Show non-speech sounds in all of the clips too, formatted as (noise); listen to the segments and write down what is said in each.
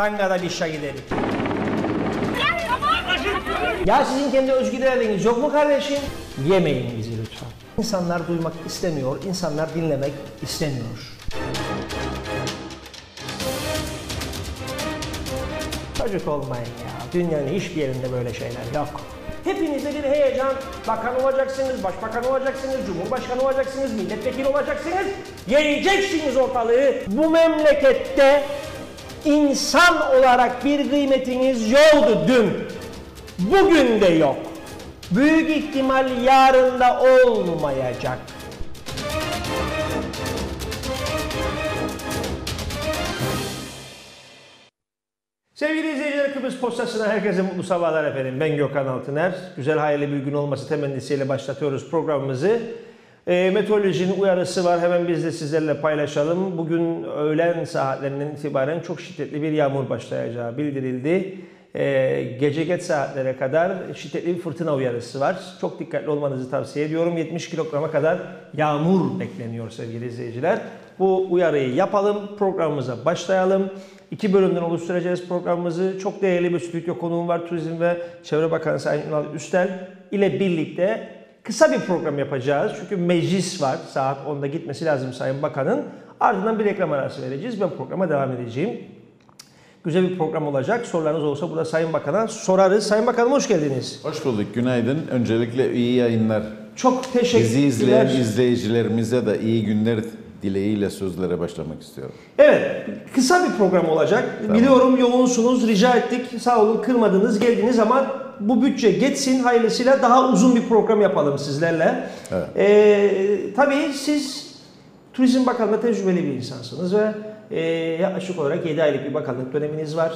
Dangada bir şey gidelim. Ya sizin kendi iradeniz yok mu kardeşim? Yemeyin bizi lütfen. İnsanlar duymak istemiyor, insanlar dinlemek istemiyor. Çocuk olmayın ya. Dünyanın hiçbir yerinde böyle şeyler yok. Hepinizde bir heyecan. Bakan olacaksınız, başbakan olacaksınız, cumhurbaşkanı olacaksınız, milletvekili olacaksınız. Yeneceksiniz ortalığı. Bu memlekette insan olarak bir kıymetiniz yoktu dün. Bugün de yok. Büyük ihtimal yarın da olmayacak. Sevgili izleyiciler Kıbrıs Postası'na herkese mutlu sabahlar efendim. Ben Gökhan Altıner. Güzel hayırlı bir gün olması temennisiyle başlatıyoruz programımızı. E, meteorolojinin uyarısı var. Hemen biz de sizlerle paylaşalım. Bugün öğlen saatlerinden itibaren çok şiddetli bir yağmur başlayacağı bildirildi. E, gece geç saatlere kadar şiddetli bir fırtına uyarısı var. Çok dikkatli olmanızı tavsiye ediyorum. 70 kilograma kadar yağmur bekleniyor sevgili izleyiciler. Bu uyarıyı yapalım, programımıza başlayalım. İki bölümden oluşturacağız programımızı. Çok değerli bir stüdyo konuğum var. Turizm ve Çevre Bakanı Sayın Ünal Üstel ile birlikte kısa bir program yapacağız. Çünkü meclis var. Saat 10'da gitmesi lazım Sayın Bakan'ın. Ardından bir reklam arası vereceğiz. Ben programa devam edeceğim. Güzel bir program olacak. Sorularınız olursa burada Sayın Bakan'a sorarız. Sayın Bakanım hoş geldiniz. Hoş bulduk, günaydın. Öncelikle iyi yayınlar. Çok teşekkürler. Bizi izleyen izleyicilerimize de iyi günler dileğiyle sözlere başlamak istiyorum. Evet, kısa bir program olacak. Biliyorum yoğunsunuz, rica ettik. Sağ olun, kırmadınız, geldiniz ama bu bütçe geçsin hayırlısıyla daha uzun bir program yapalım sizlerle. Evet. Ee, tabii siz Turizm Bakanlığı'nda tecrübeli bir insansınız ve e, yaklaşık olarak 7 aylık bir bakanlık döneminiz var.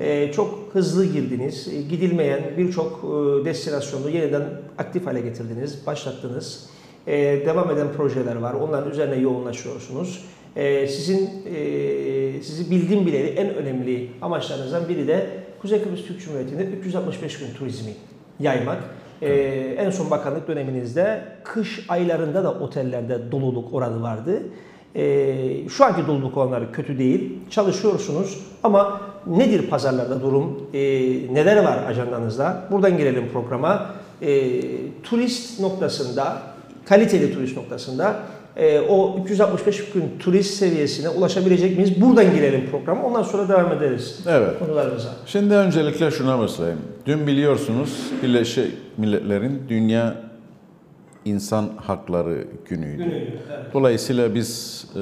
E, çok hızlı girdiniz. E, gidilmeyen birçok e, destinasyonu yeniden aktif hale getirdiniz, başlattınız. E, devam eden projeler var. Onların üzerine yoğunlaşıyorsunuz. E, sizin e, sizi bildiğim bileli en önemli amaçlarınızdan biri de Kuzey Kıbrıs Türk Cumhuriyeti'nde 365 gün turizmi yaymak. E, en son bakanlık döneminizde kış aylarında da otellerde doluluk oranı vardı. E, şu anki doluluk oranları kötü değil. Çalışıyorsunuz ama nedir pazarlarda durum? E, neler var ajandanızda? Buradan girelim programa. E, turist noktasında, kaliteli turist noktasında e, o 365 gün turist seviyesine ulaşabilecek miyiz? Buradan girelim programa. Ondan sonra devam ederiz Evet. konularımıza. Şimdi öncelikle şuna başlayayım. Dün biliyorsunuz Birleşik Milletler'in Dünya İnsan Hakları Günü'ydü. Dolayısıyla biz e,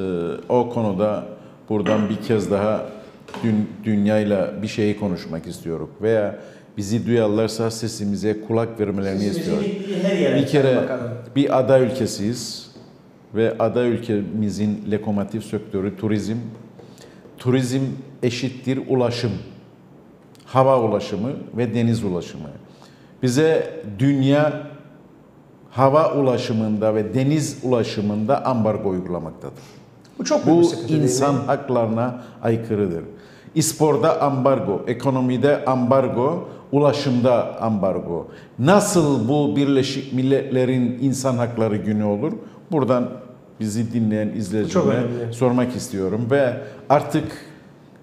o konuda buradan bir kez daha dün, dünyayla bir şeyi konuşmak istiyoruz. Veya bizi duyarlarsa sesimize kulak vermelerini istiyoruz. Her yere Bir kere bir ada ülkesiyiz ve ada ülkemizin lokomotif sektörü turizm. turizm eşittir ulaşım. Hava ulaşımı ve deniz ulaşımı. Bize dünya hava ulaşımında ve deniz ulaşımında ambargo uygulamaktadır. Bu çok büyük Bu bir sıkıntı insan haklarına aykırıdır. İsporda ambargo, ekonomide ambargo, ulaşımda ambargo. Nasıl bu Birleşik Milletler'in insan hakları günü olur? Buradan bizi dinleyen önemli. sormak istiyorum ve artık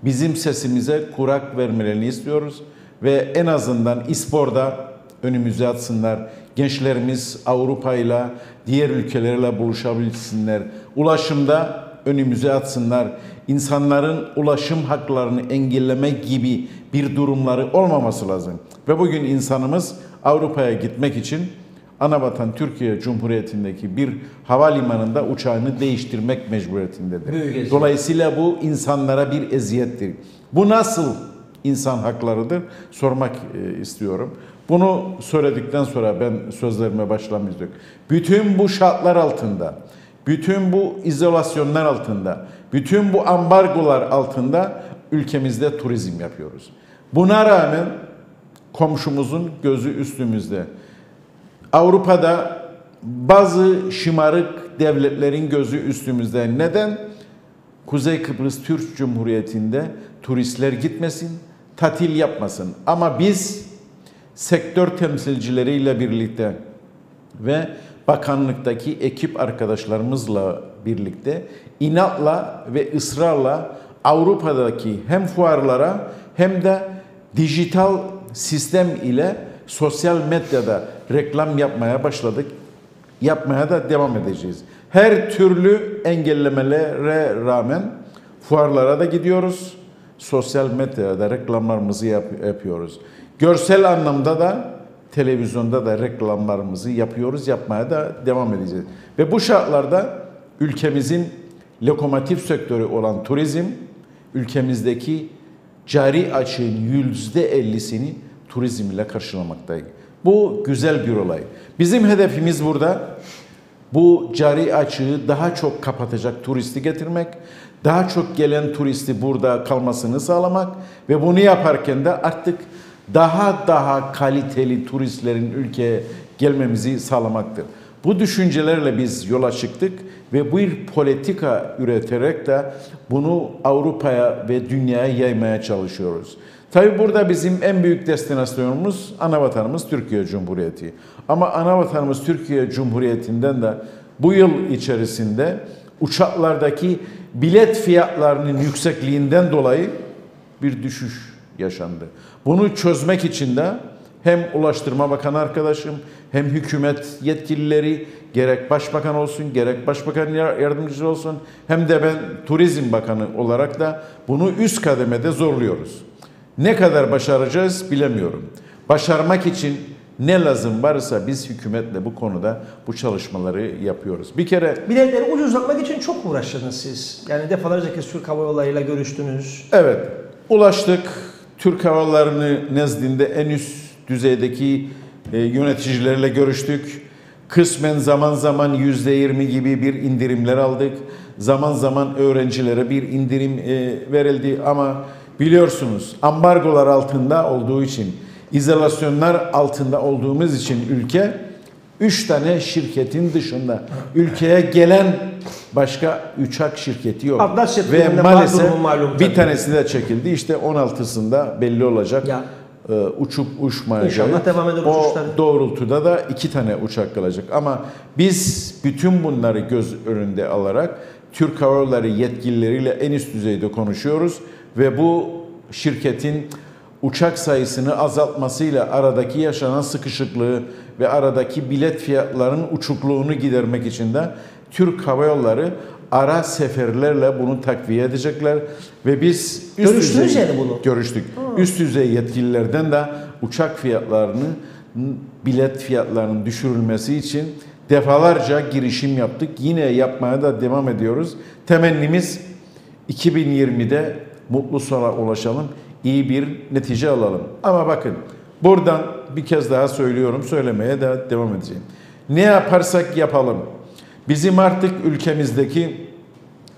bizim sesimize kurak vermelerini istiyoruz ve en azından İspor'da önümüze atsınlar. Gençlerimiz Avrupa ile diğer ülkelerle buluşabilsinler. Ulaşımda önümüze atsınlar. İnsanların ulaşım haklarını engelleme gibi bir durumları olmaması lazım. Ve bugün insanımız Avrupa'ya gitmek için Anavatan Türkiye Cumhuriyeti'ndeki bir havalimanında uçağını değiştirmek mecburiyetindedir. Büyük. Dolayısıyla bu insanlara bir eziyettir. Bu nasıl insan haklarıdır sormak e, istiyorum. Bunu söyledikten sonra ben sözlerime başlamayacak. Bütün bu şartlar altında, bütün bu izolasyonlar altında, bütün bu ambargolar altında ülkemizde turizm yapıyoruz. Buna rağmen komşumuzun gözü üstümüzde. Avrupa'da bazı şımarık devletlerin gözü üstümüzde. Neden? Kuzey Kıbrıs Türk Cumhuriyeti'nde turistler gitmesin, tatil yapmasın. Ama biz sektör temsilcileriyle birlikte ve bakanlıktaki ekip arkadaşlarımızla birlikte inatla ve ısrarla Avrupa'daki hem fuarlara hem de dijital sistem ile sosyal medyada reklam yapmaya başladık. Yapmaya da devam edeceğiz. Her türlü engellemelere rağmen fuarlara da gidiyoruz. Sosyal medyada reklamlarımızı yap- yapıyoruz. Görsel anlamda da televizyonda da reklamlarımızı yapıyoruz, yapmaya da devam edeceğiz. Ve bu şartlarda ülkemizin lokomotif sektörü olan turizm, ülkemizdeki cari açığın yüzde ellisini turizm ile karşılamaktayız. Bu güzel bir olay. Bizim hedefimiz burada bu cari açığı daha çok kapatacak turisti getirmek, daha çok gelen turisti burada kalmasını sağlamak ve bunu yaparken de artık daha daha kaliteli turistlerin ülkeye gelmemizi sağlamaktır. Bu düşüncelerle biz yola çıktık ve bir politika üreterek de bunu Avrupa'ya ve dünyaya yaymaya çalışıyoruz. Tabi burada bizim en büyük destinasyonumuz ana vatanımız Türkiye Cumhuriyeti. Ama ana vatanımız Türkiye Cumhuriyeti'nden de bu yıl içerisinde uçaklardaki bilet fiyatlarının yüksekliğinden dolayı bir düşüş yaşandı. Bunu çözmek için de hem Ulaştırma Bakanı arkadaşım hem hükümet yetkilileri gerek başbakan olsun gerek başbakan yar- yardımcısı olsun hem de ben Turizm Bakanı olarak da bunu üst kademede zorluyoruz. Ne kadar başaracağız bilemiyorum. Başarmak için ne lazım varsa biz hükümetle bu konuda bu çalışmaları yapıyoruz. Bir kere Biletleri ucuzlatmak için çok uğraştınız siz. Yani defalarca kez Türk Hava Yolları'yla görüştünüz. Evet, ulaştık. Türk Hava Yolları'nı nezdinde en üst düzeydeki e, yöneticilerle görüştük. Kısmen zaman zaman yüzde yirmi gibi bir indirimler aldık. Zaman zaman öğrencilere bir indirim e, verildi ama biliyorsunuz ambargolar altında olduğu için, izolasyonlar altında olduğumuz için ülke üç tane şirketin dışında ülkeye gelen başka uçak şirketi yok. Atlas Ve maalesef malum bir tanesi de çekildi. İşte 16'sında belli olacak. Ya. Ee, uçup uçmayacağı. İnşallah devam eder O uçuşları. doğrultuda da iki tane uçak kalacak. Ama biz bütün bunları göz önünde alarak Türk Hava Yolları yetkilileriyle en üst düzeyde konuşuyoruz ve bu şirketin uçak sayısını azaltmasıyla aradaki yaşanan sıkışıklığı ve aradaki bilet fiyatlarının uçukluğunu gidermek için de Türk Hava Yolları ara seferlerle bunu takviye edecekler ve biz üst Görüştünüz düzey- yani bunu. görüştük. Üst düzey yetkililerden de uçak fiyatlarını, bilet fiyatlarının düşürülmesi için defalarca girişim yaptık. Yine yapmaya da devam ediyoruz. Temennimiz 2020'de mutlu sona ulaşalım, iyi bir netice alalım. Ama bakın buradan bir kez daha söylüyorum, söylemeye de devam edeceğim. Ne yaparsak yapalım. Bizim artık ülkemizdeki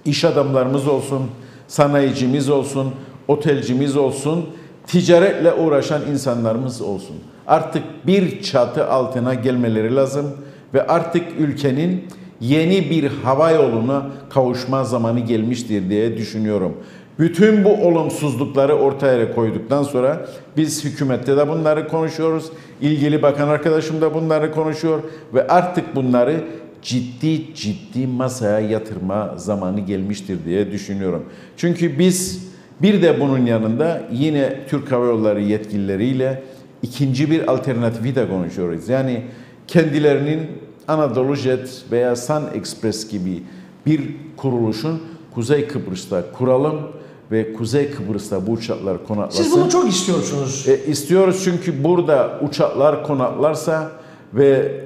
iş adamlarımız olsun, sanayicimiz olsun, otelcimiz olsun, ticaretle uğraşan insanlarımız olsun. Artık bir çatı altına gelmeleri lazım ve artık ülkenin yeni bir hava yoluna kavuşma zamanı gelmiştir diye düşünüyorum. Bütün bu olumsuzlukları ortaya koyduktan sonra biz hükümette de bunları konuşuyoruz. İlgili bakan arkadaşım da bunları konuşuyor ve artık bunları ciddi ciddi masaya yatırma zamanı gelmiştir diye düşünüyorum. Çünkü biz bir de bunun yanında yine Türk Hava Yolları yetkilileriyle ikinci bir alternatifi de konuşuyoruz. Yani kendilerinin Anadolu Jet veya Sun Express gibi bir kuruluşun Kuzey Kıbrıs'ta kuralım ve Kuzey Kıbrıs'ta bu uçaklar konaklasın. Siz bunu çok istiyorsunuz. E, istiyoruz çünkü burada uçaklar konaklarsa ve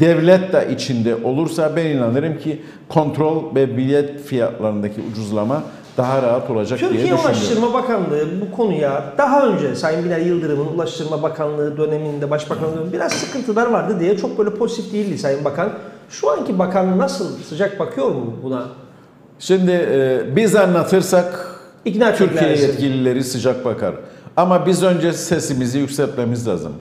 devlet de içinde olursa ben inanırım ki kontrol ve bilet fiyatlarındaki ucuzlama daha rahat olacak diye Türkiye düşünüyorum. Ulaştırma Bakanlığı bu konuya daha önce Sayın Binali Yıldırım'ın Ulaştırma Bakanlığı döneminde, Başbakanlığı döneminde biraz sıkıntılar vardı diye çok böyle pozitif değildi Sayın Bakan. Şu anki bakan nasıl sıcak bakıyor mu buna? Şimdi e, biz anlatırsak İkna Türkiye lazım. yetkilileri sıcak bakar. Ama biz önce sesimizi yükseltmemiz lazım.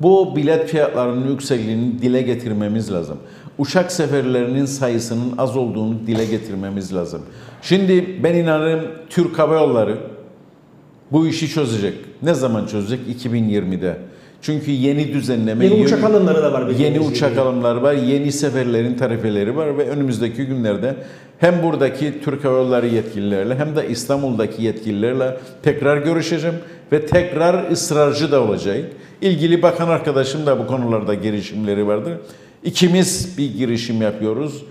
Bu bilet fiyatlarının yüksekliğini dile getirmemiz lazım. Uçak seferlerinin sayısının az olduğunu dile getirmemiz lazım. Şimdi ben inanırım Türk Hava Yolları bu işi çözecek. Ne zaman çözecek? 2020'de. Çünkü yeni düzenleme, Yeni uçak alımları da var. Yeni uçak alımları var, yeni seferlerin tarifeleri var ve önümüzdeki günlerde hem buradaki Türk Hava Yolları yetkililerle hem de İstanbul'daki yetkililerle tekrar görüşeceğim ve tekrar ısrarcı da olacak. İlgili bakan arkadaşım da bu konularda girişimleri vardır. İkimiz bir girişim yapıyoruz.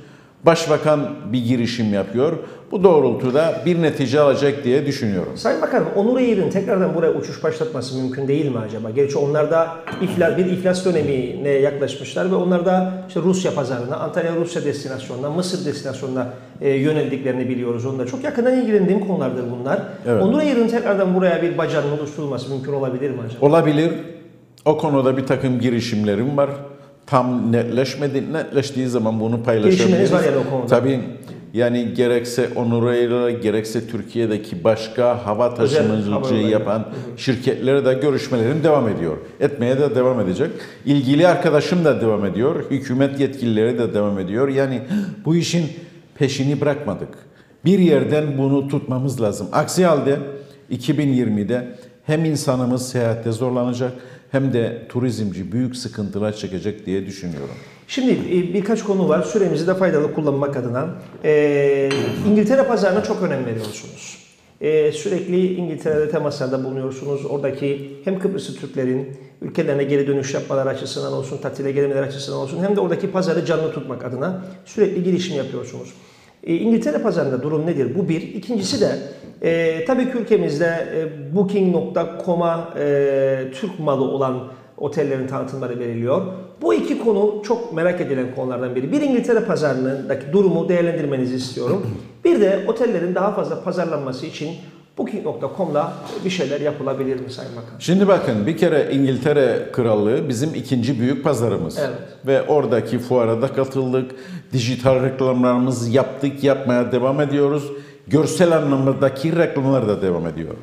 Başbakan bir girişim yapıyor. Bu doğrultuda bir netice alacak diye düşünüyorum. Sayın Bakanım, Onur Air'in tekrardan buraya uçuş başlatması mümkün değil mi acaba? Gerçi onlar da iflas, bir iflas dönemine yaklaşmışlar ve onlar da işte Rusya pazarına, Antalya Rusya destinasyonuna, Mısır destinasyonuna e, yöneldiklerini biliyoruz. Onlar çok yakından ilgilendiğim konulardır bunlar. Evet. Onur Air'in tekrardan buraya bir bacağının oluşturulması mümkün olabilir mi acaba? Olabilir. O konuda bir takım girişimlerim var. Tam netleşmedi. Netleştiği zaman bunu paylaşabiliriz. Girişimleriniz var yani o konuda. Tabii. Yani gerekse Onuray'la gerekse Türkiye'deki başka hava taşımacılığı yapan şirketlere de görüşmelerim devam ediyor. Etmeye de devam edecek. İlgili arkadaşım da devam ediyor. Hükümet yetkilileri de devam ediyor. Yani (gasps) bu işin peşini bırakmadık. Bir yerden bunu tutmamız lazım. Aksi halde 2020'de hem insanımız seyahatte zorlanacak hem de turizmci büyük sıkıntılar çekecek diye düşünüyorum. Şimdi e, birkaç konu var. Süremizi de faydalı kullanmak adına. E, İngiltere pazarına çok önem veriyorsunuz. E, sürekli İngiltere'de temaslarda bulunuyorsunuz. Oradaki hem Kıbrıslı Türklerin ülkelerine geri dönüş yapmaları açısından olsun, tatile gelmeleri açısından olsun hem de oradaki pazarı canlı tutmak adına sürekli girişim yapıyorsunuz. E, İngiltere pazarında durum nedir? Bu bir. İkincisi de e, tabii ki ülkemizde e, Booking.com'a e, Türk malı olan otellerin tanıtımları veriliyor. Bu iki konu çok merak edilen konulardan biri. Bir İngiltere pazarındaki durumu değerlendirmenizi istiyorum. (clears throat) Bir de otellerin daha fazla pazarlanması için Booking.com'la bir şeyler yapılabilir mi Sayın Bakan? Şimdi bakın bir kere İngiltere Krallığı bizim ikinci büyük pazarımız. Evet. Ve oradaki fuara da katıldık. Dijital reklamlarımızı yaptık, yapmaya devam ediyoruz. Görsel anlamdaki reklamlar da devam ediyor.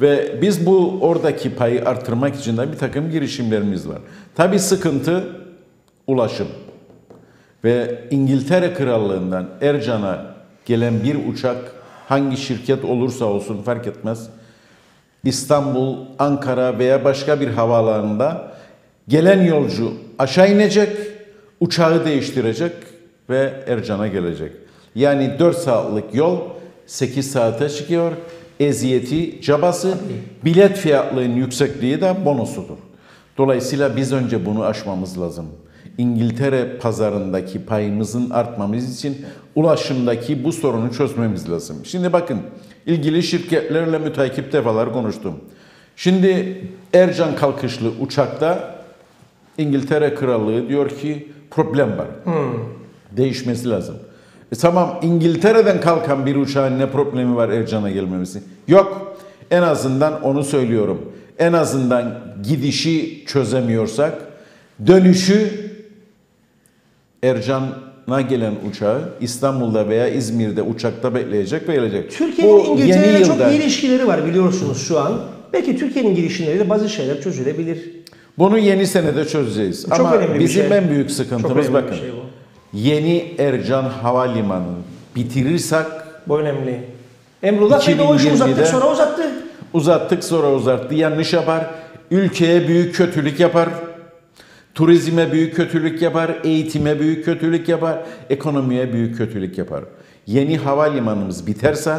Ve biz bu oradaki payı artırmak için de bir takım girişimlerimiz var. Tabii sıkıntı ulaşım. Ve İngiltere Krallığından Ercan'a gelen bir uçak hangi şirket olursa olsun fark etmez. İstanbul, Ankara veya başka bir havaalanında gelen yolcu aşağı inecek, uçağı değiştirecek ve Ercan'a gelecek. Yani 4 saatlik yol 8 saate çıkıyor. Eziyeti, cabası, bilet fiyatlığının yüksekliği de bonusudur. Dolayısıyla biz önce bunu aşmamız lazım. İngiltere pazarındaki payımızın artmamız için ulaşımdaki bu sorunu çözmemiz lazım. Şimdi bakın ilgili şirketlerle müteakip defalar konuştum. Şimdi Ercan kalkışlı uçakta İngiltere Krallığı diyor ki problem var. Değişmesi lazım. E tamam İngiltere'den kalkan bir uçağın ne problemi var Ercan'a gelmemesi? Yok. En azından onu söylüyorum. En azından gidişi çözemiyorsak dönüşü Ercan Amerika'na gelen uçağı İstanbul'da veya İzmir'de uçakta bekleyecek ve gelecek. Türkiye'nin İngiltere'yle çok iyi ilişkileri var biliyorsunuz şu an. Belki Türkiye'nin girişimleriyle bazı şeyler çözülebilir. Bunu yeni senede çözeceğiz. Çok Ama önemli bir bizim şey. en büyük Çok sıkıntımız önemli bakın. bir şey bu. Yeni Ercan Havalimanı bitirirsek Bu önemli. Emrullah Bey de o işi 2020'de uzattık sonra uzattı. uzattık sonra uzattı yanlış yapar. Ülkeye büyük kötülük yapar. Turizme büyük kötülük yapar, eğitime büyük kötülük yapar, ekonomiye büyük kötülük yapar. Yeni havalimanımız biterse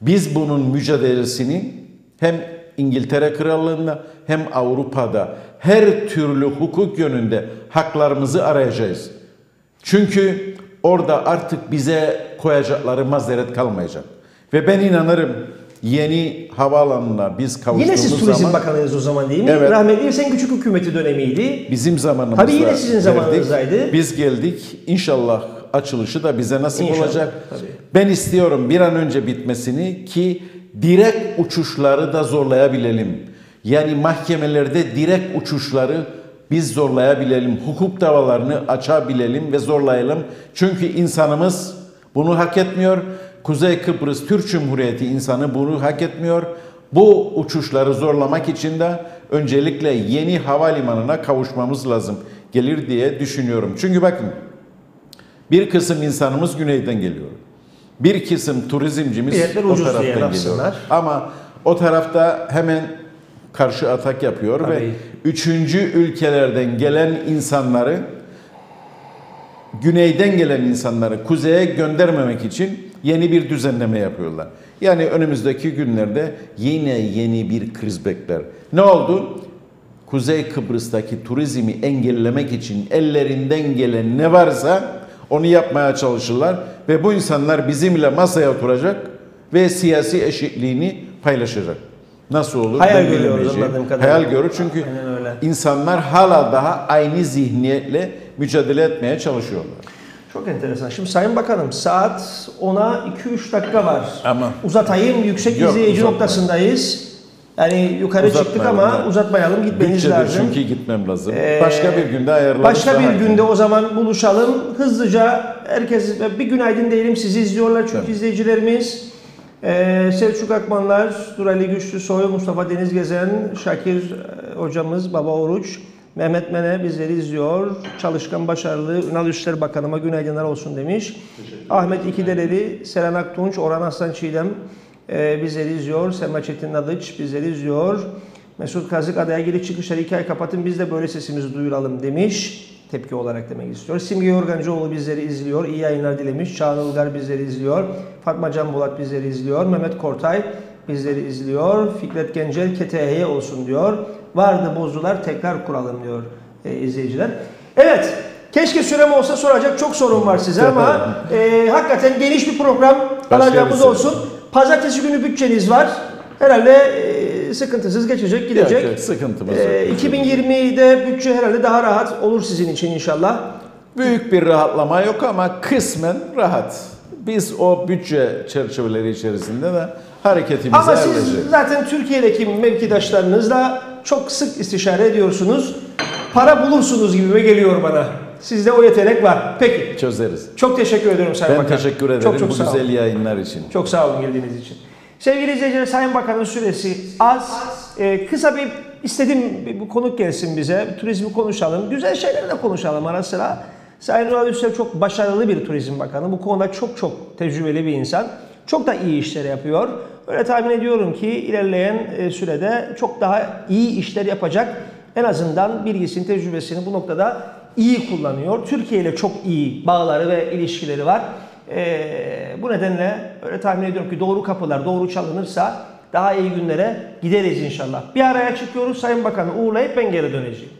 biz bunun mücadelesini hem İngiltere Krallığı'nda hem Avrupa'da her türlü hukuk yönünde haklarımızı arayacağız. Çünkü orada artık bize koyacakları mazeret kalmayacak. Ve ben inanırım yeni havaalanına biz kavuştuğumuz Yine siz Turizm zaman Bakanıyız o zaman değil mi? Evet. Rahmetli Sen Küçük Hükümeti dönemiydi. bizim zamanımızda Tabii yine sizin zamanınızdaydı. Biz geldik. İnşallah açılışı da bize nasip İnşallah, olacak. tabii. Ben istiyorum bir an önce bitmesini ki direkt uçuşları da zorlayabilelim. Yani mahkemelerde direkt uçuşları biz zorlayabilelim. Hukuk davalarını açabilelim ve zorlayalım. Çünkü insanımız bunu hak etmiyor. Kuzey Kıbrıs Türk Cumhuriyeti insanı bunu hak etmiyor. Bu uçuşları zorlamak için de öncelikle yeni havalimanına kavuşmamız lazım gelir diye düşünüyorum. Çünkü bakın bir kısım insanımız güneyden geliyor. Bir kısım turizmcimiz Biletler o taraftan geliyor. Ama o tarafta hemen karşı atak yapıyor ve Tabii. Üçüncü ülkelerden gelen insanları güneyden gelen insanları kuzeye göndermemek için yeni bir düzenleme yapıyorlar. Yani önümüzdeki günlerde yine yeni bir kriz bekler. Ne oldu? Kuzey Kıbrıs'taki turizmi engellemek için ellerinden gelen ne varsa onu yapmaya çalışırlar ve bu insanlar bizimle masaya oturacak ve siyasi eşitliğini paylaşacak. Nasıl olur? Hayal anladığım kadarıyla. Hayal görür çünkü öyle. insanlar hala daha aynı zihniyetle mücadele etmeye çalışıyorlar. Çok enteresan. Şimdi Sayın Bakanım saat 10'a 2-3 dakika var. Ama- Uzatayım yüksek Yok, izleyici uzatma. noktasındayız. Yani yukarı çıktık Uzatmayalım ama da. uzatmayalım gitmeniz Bütçedir lazım. çünkü gitmem lazım. Ee, Başka bir günde ayarlarız. Başka bir günde o zaman buluşalım. Hızlıca herkes bir günaydın diyelim. Sizi izliyorlar çünkü Tabii. izleyicilerimiz. Ee, Selçuk Akmanlar, Durali Güçlü Soy, Mustafa Deniz Gezen, Şakir e, hocamız, Baba Oruç, Mehmet Mene bizleri izliyor. Çalışkan, başarılı, Ünal İşleri Bakanıma günaydınlar olsun demiş. Ahmet İkidereli, Seren Aktunç, Orhan Aslan Çiğdem e, bizleri izliyor. Sema Çetin Nadıç bizleri izliyor. Mesut Kazık adaya giriş çıkışları iki ay kapatın biz de böyle sesimizi duyuralım demiş. Tepki olarak demek istiyor. Simge Yorgancıoğlu bizleri izliyor. İyi yayınlar dilemiş. Çağan Ilgar bizleri izliyor. Fatma Can Bolat bizleri izliyor. Mehmet Kortay bizleri izliyor. Fikret Gencel KTH'ye olsun diyor. Vardı bozdular tekrar kuralım diyor e, izleyiciler. Evet. Keşke sürem olsa soracak çok sorun var size ama (laughs) e, hakikaten geniş bir program alacağımız olsun. Pazartesi günü bütçeniz var. Herhalde e, sıkıntısız geçecek, gidecek. Yok, yok, sıkıntımız E, yok. 2020'de bütçe herhalde daha rahat olur sizin için inşallah. Büyük bir rahatlama yok ama kısmen rahat. Biz o bütçe çerçeveleri içerisinde de hareketimizi Ama siz zaten Türkiye'deki mevkidaşlarınızla çok sık istişare ediyorsunuz. Para bulursunuz gibime geliyor bana. Sizde o yetenek var. Peki. Çözeriz. Çok teşekkür ediyorum Sayın Ben Bakan. teşekkür ederim Çok çok bu güzel yayınlar için. Çok sağ olun geldiğiniz için. Sevgili izleyiciler Sayın Bakan'ın süresi az. Ee, kısa bir istedim bir, bir konuk gelsin bize. Turizmi konuşalım. Güzel şeyleri de konuşalım ara sıra. Sayın Murat Üstel çok başarılı bir turizm bakanı. Bu konuda çok çok tecrübeli bir insan. Çok da iyi işler yapıyor. Öyle tahmin ediyorum ki ilerleyen e, sürede çok daha iyi işler yapacak. En azından bilgisini, tecrübesini bu noktada iyi kullanıyor. Türkiye ile çok iyi bağları ve ilişkileri var. Ee, bu nedenle öyle tahmin ediyorum ki doğru kapılar doğru çalınırsa daha iyi günlere gideriz inşallah. Bir araya çıkıyoruz Sayın Bakan'ı uğurlayıp ben geri döneceğim.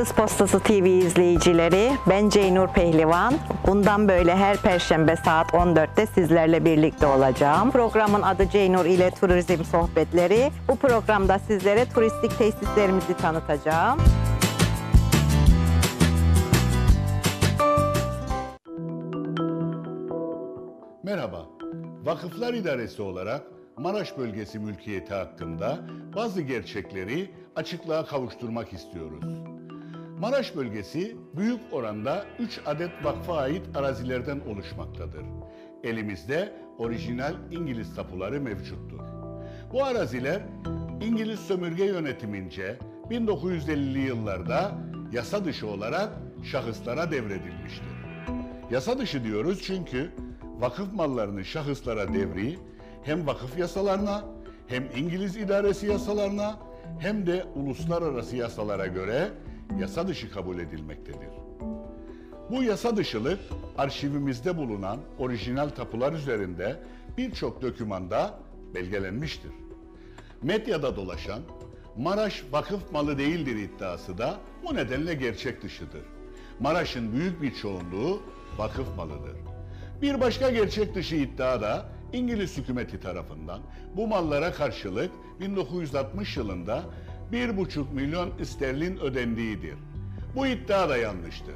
Kıbrıs Postası TV izleyicileri. Ben Ceynur Pehlivan. Bundan böyle her perşembe saat 14'te sizlerle birlikte olacağım. Programın adı Ceynur ile Turizm Sohbetleri. Bu programda sizlere turistik tesislerimizi tanıtacağım. Merhaba. Vakıflar İdaresi olarak Maraş bölgesi mülkiyeti hakkında bazı gerçekleri açıklığa kavuşturmak istiyoruz. Maraş bölgesi büyük oranda 3 adet vakfa ait arazilerden oluşmaktadır. Elimizde orijinal İngiliz tapuları mevcuttur. Bu araziler İngiliz sömürge yönetimince 1950'li yıllarda yasa dışı olarak şahıslara devredilmiştir. Yasa dışı diyoruz çünkü vakıf mallarının şahıslara devri hem vakıf yasalarına hem İngiliz idaresi yasalarına hem de uluslararası yasalara göre yasa dışı kabul edilmektedir. Bu yasa dışılık arşivimizde bulunan orijinal tapular üzerinde birçok dokümanda belgelenmiştir. Medyada dolaşan Maraş vakıf malı değildir iddiası da bu nedenle gerçek dışıdır. Maraş'ın büyük bir çoğunluğu vakıf malıdır. Bir başka gerçek dışı iddia da İngiliz hükümeti tarafından bu mallara karşılık 1960 yılında 1,5 milyon sterlin ödendiğidir. Bu iddia da yanlıştır.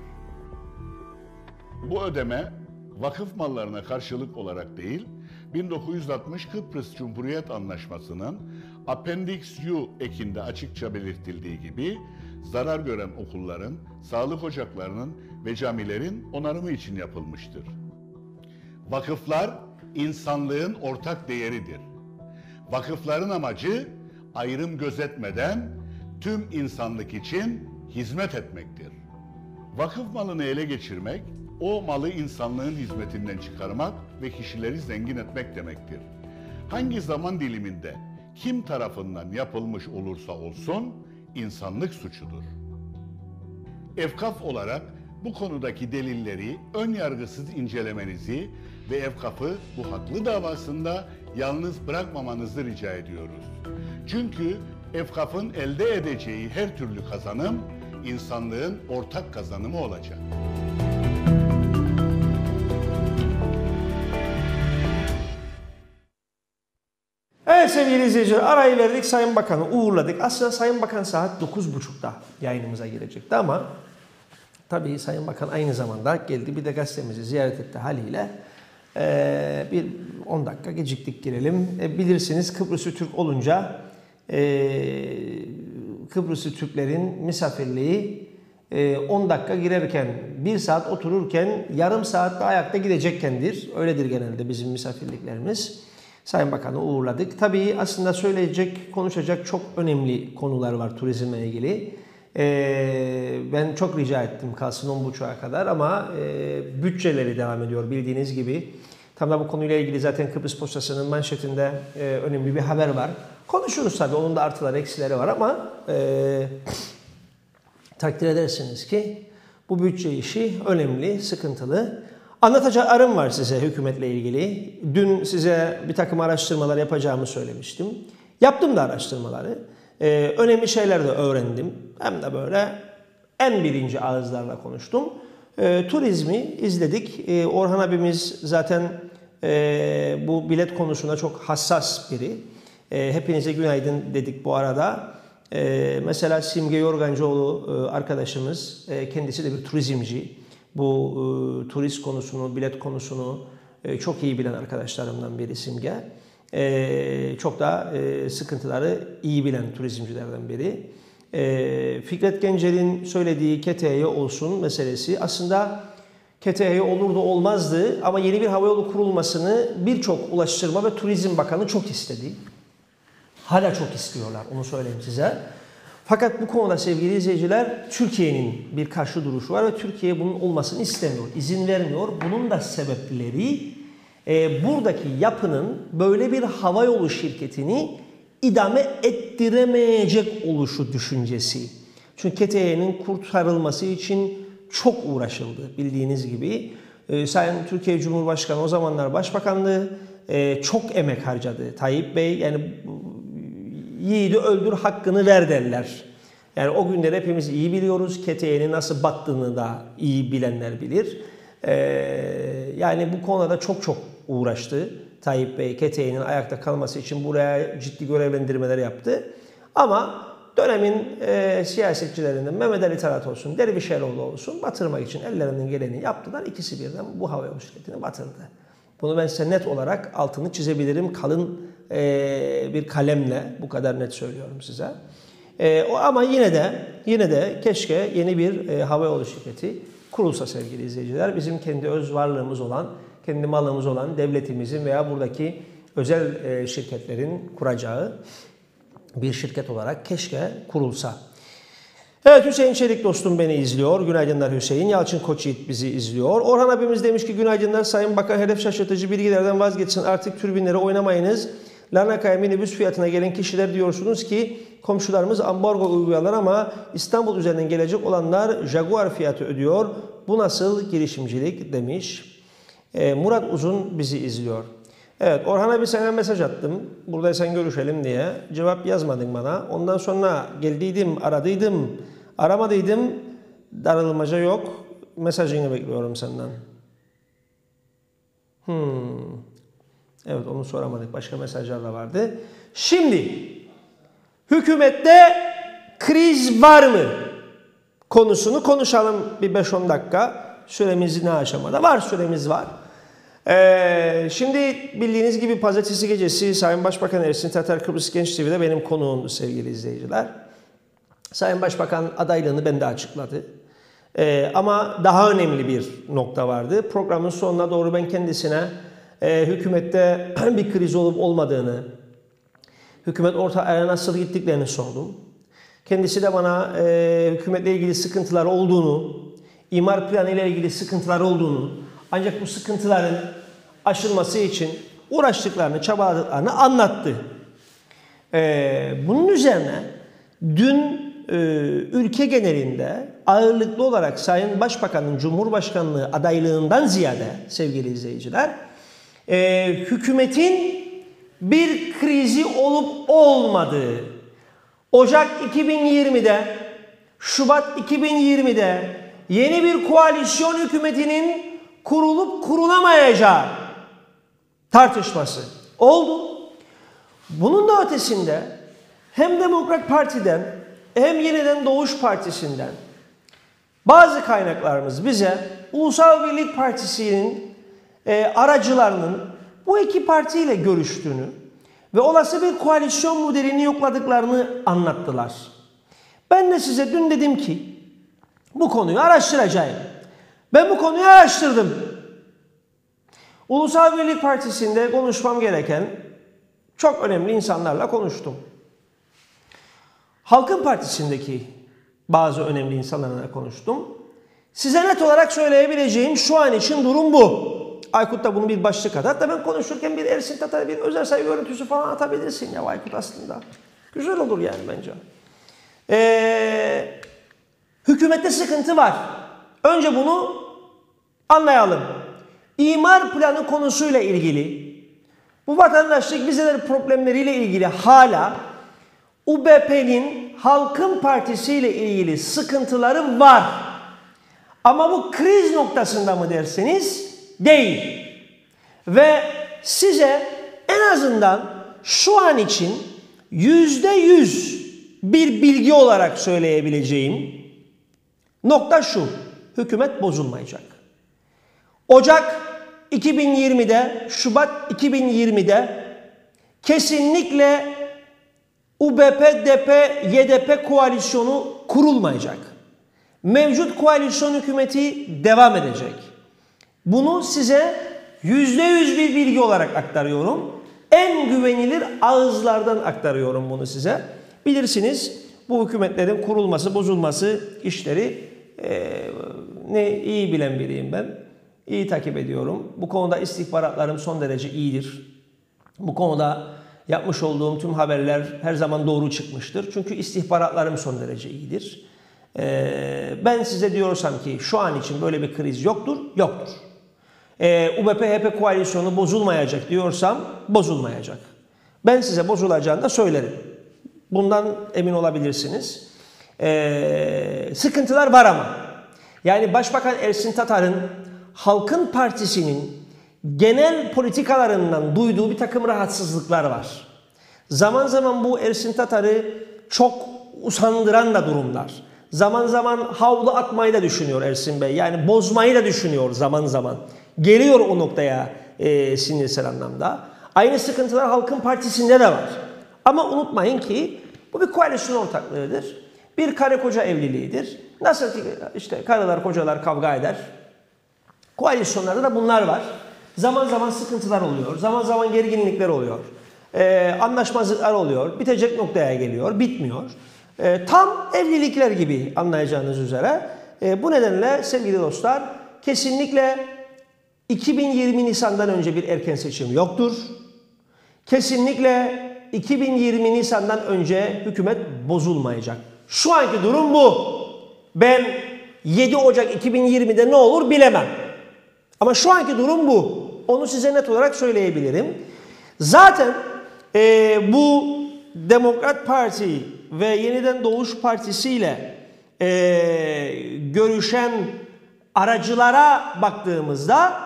Bu ödeme vakıf mallarına karşılık olarak değil, 1960 Kıbrıs Cumhuriyet Anlaşması'nın Appendix U ekinde açıkça belirtildiği gibi zarar gören okulların, sağlık ocaklarının ve camilerin onarımı için yapılmıştır. Vakıflar insanlığın ortak değeridir. Vakıfların amacı ayrım gözetmeden tüm insanlık için hizmet etmektir. Vakıf malını ele geçirmek, o malı insanlığın hizmetinden çıkarmak ve kişileri zengin etmek demektir. Hangi zaman diliminde kim tarafından yapılmış olursa olsun insanlık suçudur. Efkaf olarak bu konudaki delilleri ön yargısız incelemenizi ve Efkaf'ı bu haklı davasında yalnız bırakmamanızı rica ediyoruz. Çünkü Efkaf'ın elde edeceği her türlü kazanım insanlığın ortak kazanımı olacak. Evet sevgili izleyiciler arayı verdik Sayın Bakan'ı uğurladık. Aslında Sayın Bakan saat 9.30'da yayınımıza girecekti ama tabii Sayın Bakan aynı zamanda geldi bir de gazetemizi ziyaret etti haliyle. Ee, bir 10 dakika geciktik girelim. E, bilirsiniz Kıbrıs'ı Türk olunca e, Kıbrıs'ı Türklerin misafirliği e, 10 dakika girerken, 1 saat otururken, yarım saatte ayakta gidecekkendir. Öyledir genelde bizim misafirliklerimiz. Sayın Bakan'ı uğurladık. Tabii aslında söyleyecek, konuşacak çok önemli konular var turizmle ilgili. Ee, ben çok rica ettim kalsın 10.30'a kadar ama e, bütçeleri devam ediyor bildiğiniz gibi. Tam da bu konuyla ilgili zaten Kıbrıs Postası'nın manşetinde e, önemli bir haber var. Konuşuruz tabii onun da artıları eksileri var ama e, takdir edersiniz ki bu bütçe işi önemli, sıkıntılı. Anlatacaklarım var size hükümetle ilgili. Dün size bir takım araştırmalar yapacağımı söylemiştim. Yaptım da araştırmaları. Ee, önemli şeyler de öğrendim. Hem de böyle en birinci ağızlarla konuştum. Ee, turizmi izledik. Ee, Orhan abimiz zaten e, bu bilet konusunda çok hassas biri. E, hepinize günaydın dedik bu arada. E, mesela Simge Yorgancıoğlu e, arkadaşımız, kendisi de bir turizmci. Bu e, turist konusunu, bilet konusunu çok iyi bilen arkadaşlarımdan biri Simge. Çok da sıkıntıları iyi bilen turizmcilerden biri. Fikret Gencer'in söylediği KTY olsun meselesi aslında KTY olur da olmazdı ama yeni bir havayolu kurulmasını birçok Ulaştırma ve Turizm Bakanı çok istedi. Hala çok istiyorlar onu söyleyeyim size. Fakat bu konuda sevgili izleyiciler Türkiye'nin bir karşı duruşu var ve Türkiye bunun olmasını istemiyor, izin vermiyor. Bunun da sebepleri e, buradaki yapının böyle bir havayolu şirketini idame ettiremeyecek oluşu düşüncesi. Çünkü KTY'nin kurtarılması için çok uğraşıldı bildiğiniz gibi. E, Sayın Türkiye Cumhurbaşkanı o zamanlar başbakanlığı e, çok emek harcadı. Tayyip Bey yani yiğidi öldür hakkını ver derler. Yani o günleri hepimiz iyi biliyoruz. KTY'nin nasıl battığını da iyi bilenler bilir. Ee, yani bu konuda çok çok uğraştı. Tayyip Bey KTY'nin ayakta kalması için buraya ciddi görevlendirmeler yaptı. Ama dönemin e, siyasetçilerinden Mehmet Ali Talat olsun, Dervişeroğlu olsun batırmak için ellerinden geleni yaptılar. İkisi birden bu havayolu şirketini batırdı. Bunu ben size net olarak altını çizebilirim. Kalın e, bir kalemle bu kadar net söylüyorum size. E, o ama yine de yine de keşke yeni bir e, havayolu şirketi kurulsa sevgili izleyiciler. Bizim kendi öz varlığımız olan, kendi malımız olan devletimizin veya buradaki özel e, şirketlerin kuracağı bir şirket olarak keşke kurulsa. Evet Hüseyin Çelik dostum beni izliyor. Günaydınlar Hüseyin. Yalçın Koçyiğit bizi izliyor. Orhan abimiz demiş ki günaydınlar Sayın Bakan hedef şaşırtıcı bilgilerden vazgeçin. Artık türbinlere oynamayınız. Larnakaya minibüs fiyatına gelen kişiler diyorsunuz ki komşularımız ambargo uyguluyorlar ama İstanbul üzerinden gelecek olanlar Jaguar fiyatı ödüyor. Bu nasıl girişimcilik demiş. Ee, Murat Uzun bizi izliyor. Evet Orhan'a bir sana mesaj attım. Buradaysan görüşelim diye. Cevap yazmadın bana. Ondan sonra geldiydim, aradıydım, aramadıydım. Darılmaca yok. Mesajını bekliyorum senden. Hmm. Evet onu soramadık. Başka mesajlar da vardı. Şimdi hükümette kriz var mı? Konusunu konuşalım bir 5-10 dakika. Süremiz ne aşamada? Var süremiz var. Ee, şimdi bildiğiniz gibi pazartesi gecesi Sayın Başbakan Ersin Tatar Kıbrıs Genç TV'de benim konuğumdu sevgili izleyiciler. Sayın Başbakan adaylığını bende açıkladı. Ee, ama daha önemli bir nokta vardı. Programın sonuna doğru ben kendisine e, hükümette (clears throat) bir kriz olup olmadığını, hükümet ortaya nasıl gittiklerini sordum. Kendisi de bana e, hükümetle ilgili sıkıntılar olduğunu, imar planı ile ilgili sıkıntılar olduğunu, ancak bu sıkıntıların aşılması için uğraştıklarını, çabaladıklarını anlattı. Ee, bunun üzerine dün e, ülke genelinde ağırlıklı olarak Sayın Başbakan'ın Cumhurbaşkanlığı adaylığından ziyade sevgili izleyiciler, e, hükümetin bir krizi olup olmadığı, Ocak 2020'de, Şubat 2020'de yeni bir koalisyon hükümetinin kurulup kurulamayacağı tartışması oldu. Bunun da ötesinde hem Demokrat Parti'den hem Yeniden Doğuş Partisi'nden bazı kaynaklarımız bize Ulusal Birlik Partisi'nin e, aracılarının bu iki partiyle görüştüğünü ve olası bir koalisyon modelini yokladıklarını anlattılar. Ben de size dün dedim ki bu konuyu araştıracağım. Ben bu konuyu araştırdım. Ulusal Birlik Partisi'nde konuşmam gereken çok önemli insanlarla konuştum. Halkın Partisi'ndeki bazı önemli insanlarla konuştum. Size net olarak söyleyebileceğim şu an için durum bu. Aykut da bunu bir başlık atar. Hatta ben konuşurken bir Ersin Tatar bir özel sayı görüntüsü falan atabilirsin ya Aykut aslında. Güzel olur yani bence. Ee, hükümette sıkıntı var. Önce bunu anlayalım. İmar planı konusuyla ilgili bu vatandaşlık vizeleri problemleriyle ilgili hala UBP'nin Halkın Partisi ile ilgili sıkıntıları var. Ama bu kriz noktasında mı derseniz değil. Ve size en azından şu an için yüzde yüz bir bilgi olarak söyleyebileceğim nokta şu. Hükümet bozulmayacak. Ocak 2020'de, Şubat 2020'de kesinlikle UBP, DP, YDP koalisyonu kurulmayacak. Mevcut koalisyon hükümeti devam edecek. Bunu size yüzde yüz bir bilgi olarak aktarıyorum. En güvenilir ağızlardan aktarıyorum bunu size. Bilirsiniz bu hükümetlerin kurulması, bozulması işleri e, ne iyi bilen biriyim ben. İyi takip ediyorum. Bu konuda istihbaratlarım son derece iyidir. Bu konuda yapmış olduğum tüm haberler her zaman doğru çıkmıştır. Çünkü istihbaratlarım son derece iyidir. Ee, ben size diyorsam ki şu an için böyle bir kriz yoktur, yoktur. Ee, UBP-HP koalisyonu bozulmayacak diyorsam bozulmayacak. Ben size bozulacağını da söylerim. Bundan emin olabilirsiniz. Ee, sıkıntılar var ama. Yani Başbakan Ersin Tatar'ın Halkın Partisi'nin genel politikalarından duyduğu bir takım rahatsızlıklar var. Zaman zaman bu Ersin Tatar'ı çok usandıran da durumlar. Zaman zaman havlu atmayı da düşünüyor Ersin Bey. Yani bozmayı da düşünüyor zaman zaman. Geliyor o noktaya e, sinirsel anlamda. Aynı sıkıntılar Halkın Partisi'nde de var. Ama unutmayın ki bu bir koalisyon ortaklığıdır. Bir karı koca evliliğidir. Nasıl ki işte karılar kocalar kavga eder. Koalisyonlarda da bunlar var. Zaman zaman sıkıntılar oluyor. Zaman zaman gerginlikler oluyor. Ee, anlaşmazlıklar oluyor. Bitecek noktaya geliyor. Bitmiyor. Ee, tam evlilikler gibi anlayacağınız üzere. Ee, bu nedenle sevgili dostlar kesinlikle 2020 Nisan'dan önce bir erken seçim yoktur. Kesinlikle 2020 Nisan'dan önce hükümet bozulmayacak. Şu anki durum bu. Ben 7 Ocak 2020'de ne olur bilemem. Ama şu anki durum bu. Onu size net olarak söyleyebilirim. Zaten e, bu Demokrat Parti ve Yeniden Doğuş Partisi ile e, görüşen aracılara baktığımızda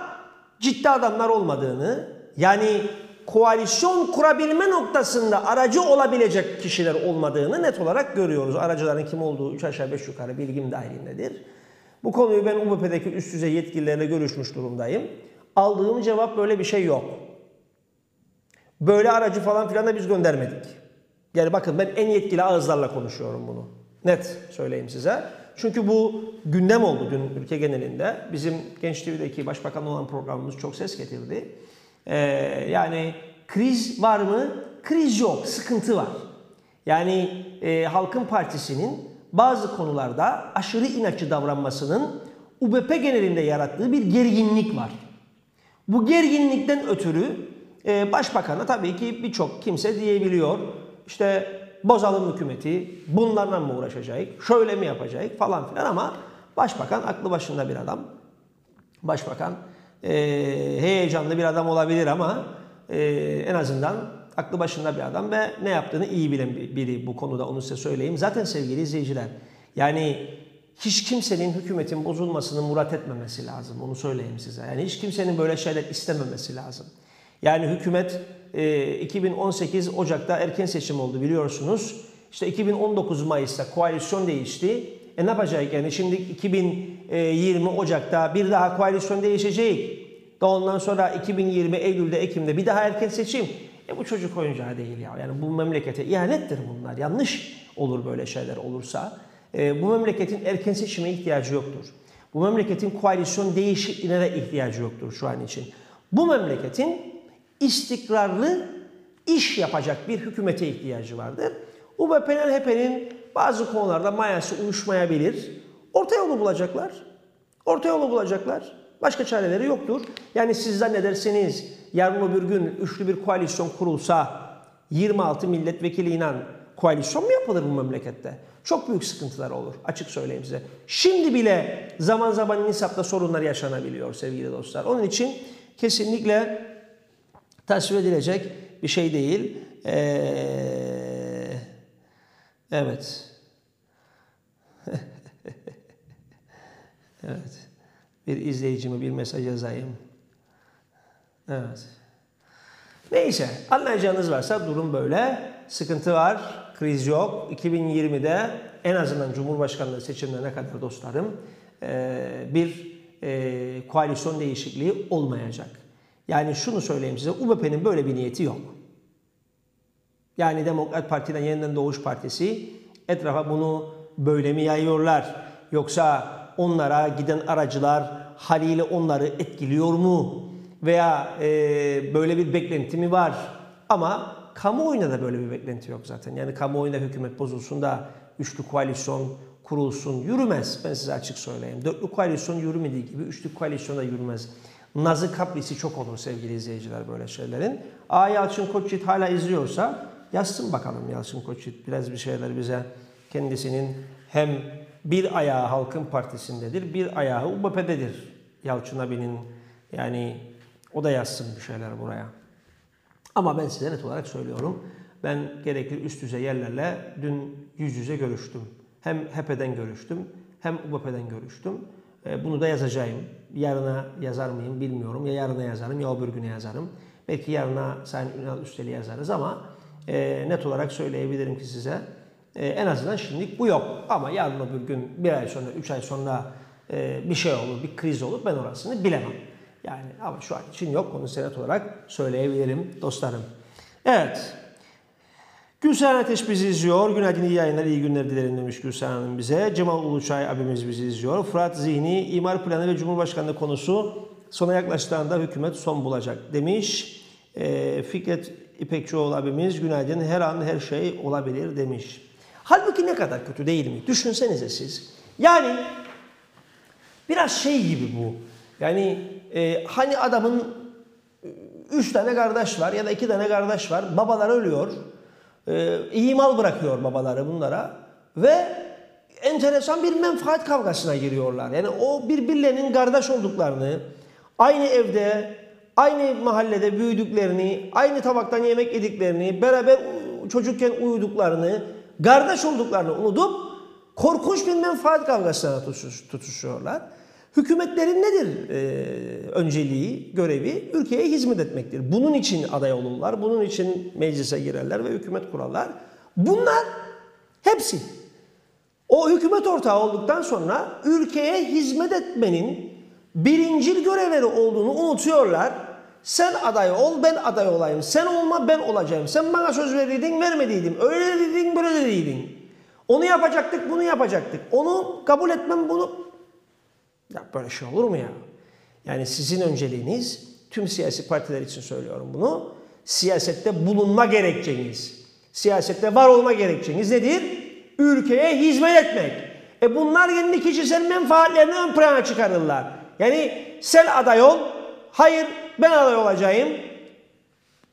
ciddi adamlar olmadığını yani koalisyon kurabilme noktasında aracı olabilecek kişiler olmadığını net olarak görüyoruz. Aracıların kim olduğu 3 aşağı 5 yukarı bilgim dahilindedir. Bu konuyu ben UBP'deki üst düzey yetkililerle görüşmüş durumdayım. Aldığım cevap böyle bir şey yok. Böyle aracı falan filan da biz göndermedik. Yani bakın ben en yetkili ağızlarla konuşuyorum bunu. Net söyleyeyim size. Çünkü bu gündem oldu dün ülke genelinde. Bizim Genç TV'deki başbakan olan programımız çok ses getirdi. Ee, yani kriz var mı? Kriz yok, sıkıntı var. Yani e, Halkın Partisi'nin bazı konularda aşırı inatçı davranmasının UBP genelinde yarattığı bir gerginlik var. Bu gerginlikten ötürü e, başbakana tabii ki birçok kimse diyebiliyor. İşte bozalım hükümeti, bunlarla mı uğraşacak, şöyle mi yapacak falan filan ama başbakan aklı başında bir adam. Başbakan e, heyecanlı bir adam olabilir ama e, en azından aklı başında bir adam ve ne yaptığını iyi bilen biri bu konuda onu size söyleyeyim. Zaten sevgili izleyiciler yani hiç kimsenin hükümetin bozulmasını murat etmemesi lazım. Onu söyleyeyim size. Yani hiç kimsenin böyle şeyler istememesi lazım. Yani hükümet e, 2018 Ocak'ta erken seçim oldu biliyorsunuz. İşte 2019 Mayıs'ta koalisyon değişti. E ne yapacak yani şimdi 2020 Ocak'ta bir daha koalisyon değişecek. Daha ondan sonra 2020 Eylül'de Ekim'de bir daha erken seçim. E bu çocuk oyuncağı değil ya. Yani bu memlekete ihanettir bunlar. Yanlış olur böyle şeyler olursa. E, bu memleketin erken seçime ihtiyacı yoktur. Bu memleketin koalisyon değişikliğine de ihtiyacı yoktur şu an için. Bu memleketin istikrarlı iş yapacak bir hükümete ihtiyacı vardır. UBP'nin HEP'nin bazı konularda mayası uyuşmayabilir. Orta yolu bulacaklar. Orta yolu bulacaklar. Başka çareleri yoktur. Yani siz zannederseniz yarın öbür gün üçlü bir koalisyon kurulsa 26 milletvekiliyle koalisyon mu yapılır bu memlekette? Çok büyük sıkıntılar olur. Açık söyleyeyim size. Şimdi bile zaman zaman insapta sorunlar yaşanabiliyor sevgili dostlar. Onun için kesinlikle tasvir edilecek bir şey değil. Ee, evet. (laughs) evet. Bir izleyicime bir mesaj yazayım. Evet. Neyse anlayacağınız varsa durum böyle. Sıkıntı var, kriz yok. 2020'de en azından Cumhurbaşkanlığı seçimlerine kadar dostlarım bir koalisyon değişikliği olmayacak. Yani şunu söyleyeyim size UBP'nin böyle bir niyeti yok. Yani Demokrat Parti'den Yeniden Doğuş Partisi etrafa bunu böyle mi yayıyorlar? Yoksa onlara giden aracılar haliyle onları etkiliyor mu? Veya e, böyle bir beklenti mi var? Ama kamuoyunda da böyle bir beklenti yok zaten. Yani kamuoyunda hükümet bozulsun da üçlü koalisyon kurulsun yürümez. Ben size açık söyleyeyim. Dörtlü koalisyon yürümediği gibi üçlü koalisyon da yürümez. Nazı kaprisi çok olur sevgili izleyiciler böyle şeylerin. Aa Yalçın Koçyiğit hala izliyorsa yazsın bakalım Yalçın Koçyiğit biraz bir şeyler bize kendisinin hem bir ayağı Halkın Partisi'ndedir, bir ayağı UBP'dedir. Yalçın abinin yani o da yazsın bir şeyler buraya. Ama ben size net olarak söylüyorum. Ben gerekli üst düzey yerlerle dün yüz yüze görüştüm. Hem HEP'den görüştüm hem UBP'den görüştüm. E, Bunu da yazacağım. Yarına yazar mıyım bilmiyorum. Ya yarına yazarım ya öbür güne yazarım. Belki yarına Sayın Ünal Üstel'i yazarız ama e, net olarak söyleyebilirim ki size e, en azından şimdilik bu yok. Ama yarın öbür gün bir ay sonra, üç ay sonra e, bir şey olur, bir kriz olur ben orasını bilemem. Yani ama şu an için yok. Onu senet olarak söyleyebilirim dostlarım. Evet. Gülsen Ateş bizi izliyor. Günaydın, iyi yayınlar, iyi günler dilerim demiş Gülsen Hanım bize. Cemal Uluçay abimiz bizi izliyor. Fırat Zihni, imar planı ve Cumhurbaşkanlığı konusu sona yaklaştığında hükümet son bulacak demiş. Ee, Fikret İpekçioğlu abimiz günaydın, her an her şey olabilir demiş. Halbuki ne kadar kötü değil mi? Düşünsenize siz. Yani biraz şey gibi bu. Yani e, hani adamın üç tane kardeş var ya da iki tane kardeş var. Babalar ölüyor. Ee, iyi mal bırakıyor babaları bunlara. Ve enteresan bir menfaat kavgasına giriyorlar. Yani o birbirlerinin kardeş olduklarını, aynı evde, aynı mahallede büyüdüklerini, aynı tabaktan yemek yediklerini, beraber çocukken uyuduklarını, kardeş olduklarını unutup korkunç bir menfaat kavgasına tutuş- tutuşuyorlar. Hükümetlerin nedir e, önceliği, görevi? Ülkeye hizmet etmektir. Bunun için aday olurlar, bunun için meclise girerler ve hükümet kurarlar. Bunlar hepsi o hükümet ortağı olduktan sonra ülkeye hizmet etmenin birincil görevleri olduğunu unutuyorlar. Sen aday ol, ben aday olayım. Sen olma, ben olacağım. Sen bana söz verdiydin, vermediydin. Öyle dediydin, böyle dediydin. Onu yapacaktık, bunu yapacaktık. Onu kabul etmem, bunu ya böyle şey olur mu ya? Yani sizin önceliğiniz, tüm siyasi partiler için söylüyorum bunu, siyasette bulunma gerekçeniz, siyasette var olma gerekçeniz nedir? Ülkeye hizmet etmek. E bunlar kendi kişisel menfaatlerini ön plana çıkarırlar. Yani sen aday ol, hayır ben aday olacağım.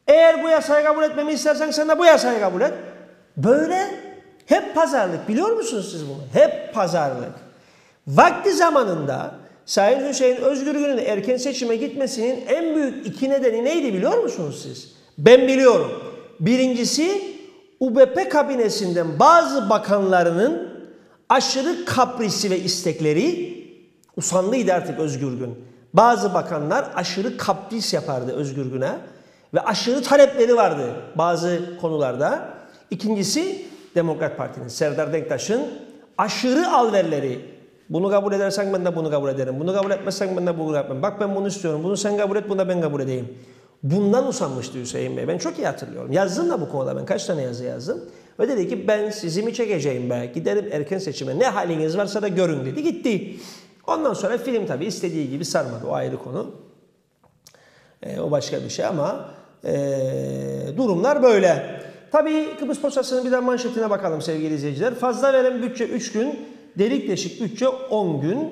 Eğer bu yasayı kabul etmemi istersen sen de bu yasayı kabul et. Böyle hep pazarlık biliyor musunuz siz bunu? Hep pazarlık. Vakti zamanında Sayın Hüseyin Özgürgün'ün erken seçime gitmesinin en büyük iki nedeni neydi biliyor musunuz siz? Ben biliyorum. Birincisi UBP kabinesinden bazı bakanlarının aşırı kaprisi ve istekleri usanlıydı artık Özgürgün. Bazı bakanlar aşırı kapris yapardı Özgürgün'e ve aşırı talepleri vardı bazı konularda. İkincisi Demokrat Parti'nin Serdar Denktaş'ın aşırı alverleri. Bunu kabul edersen ben de bunu kabul ederim. Bunu kabul etmezsen ben de bunu yapmam. Bak ben bunu istiyorum. Bunu sen kabul et, bunu da ben kabul edeyim. Bundan usanmıştı Hüseyin Bey. Ben çok iyi hatırlıyorum. Yazdım da bu konuda ben kaç tane yazı yazdım. Ve dedi ki ben sizi mi çekeceğim be? Giderim erken seçime. Ne haliniz varsa da görün dedi. Gitti. Ondan sonra film tabii istediği gibi sarmadı. O ayrı konu. E, o başka bir şey ama e, durumlar böyle. Tabii Kıbrıs Postası'nın bir de manşetine bakalım sevgili izleyiciler. Fazla veren bütçe 3 gün, delik deşik bütçe 10 gün.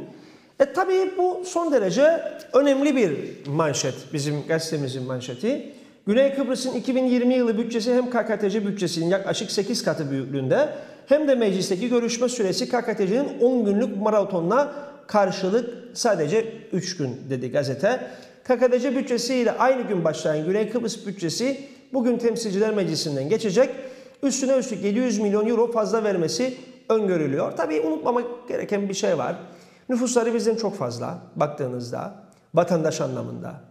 E tabii bu son derece önemli bir manşet bizim gazetemizin manşeti. Güney Kıbrıs'ın 2020 yılı bütçesi hem KKTC bütçesinin yaklaşık 8 katı büyüklüğünde hem de meclisteki görüşme süresi KKTC'nin 10 günlük maratonuna karşılık sadece 3 gün dedi gazete. KKTC bütçesiyle aynı gün başlayan Güney Kıbrıs bütçesi bugün Temsilciler Meclisi'nden geçecek. Üstüne üstlük 700 milyon euro fazla vermesi öngörülüyor. Tabii unutmamak gereken bir şey var. Nüfusları bizden çok fazla baktığınızda vatandaş anlamında.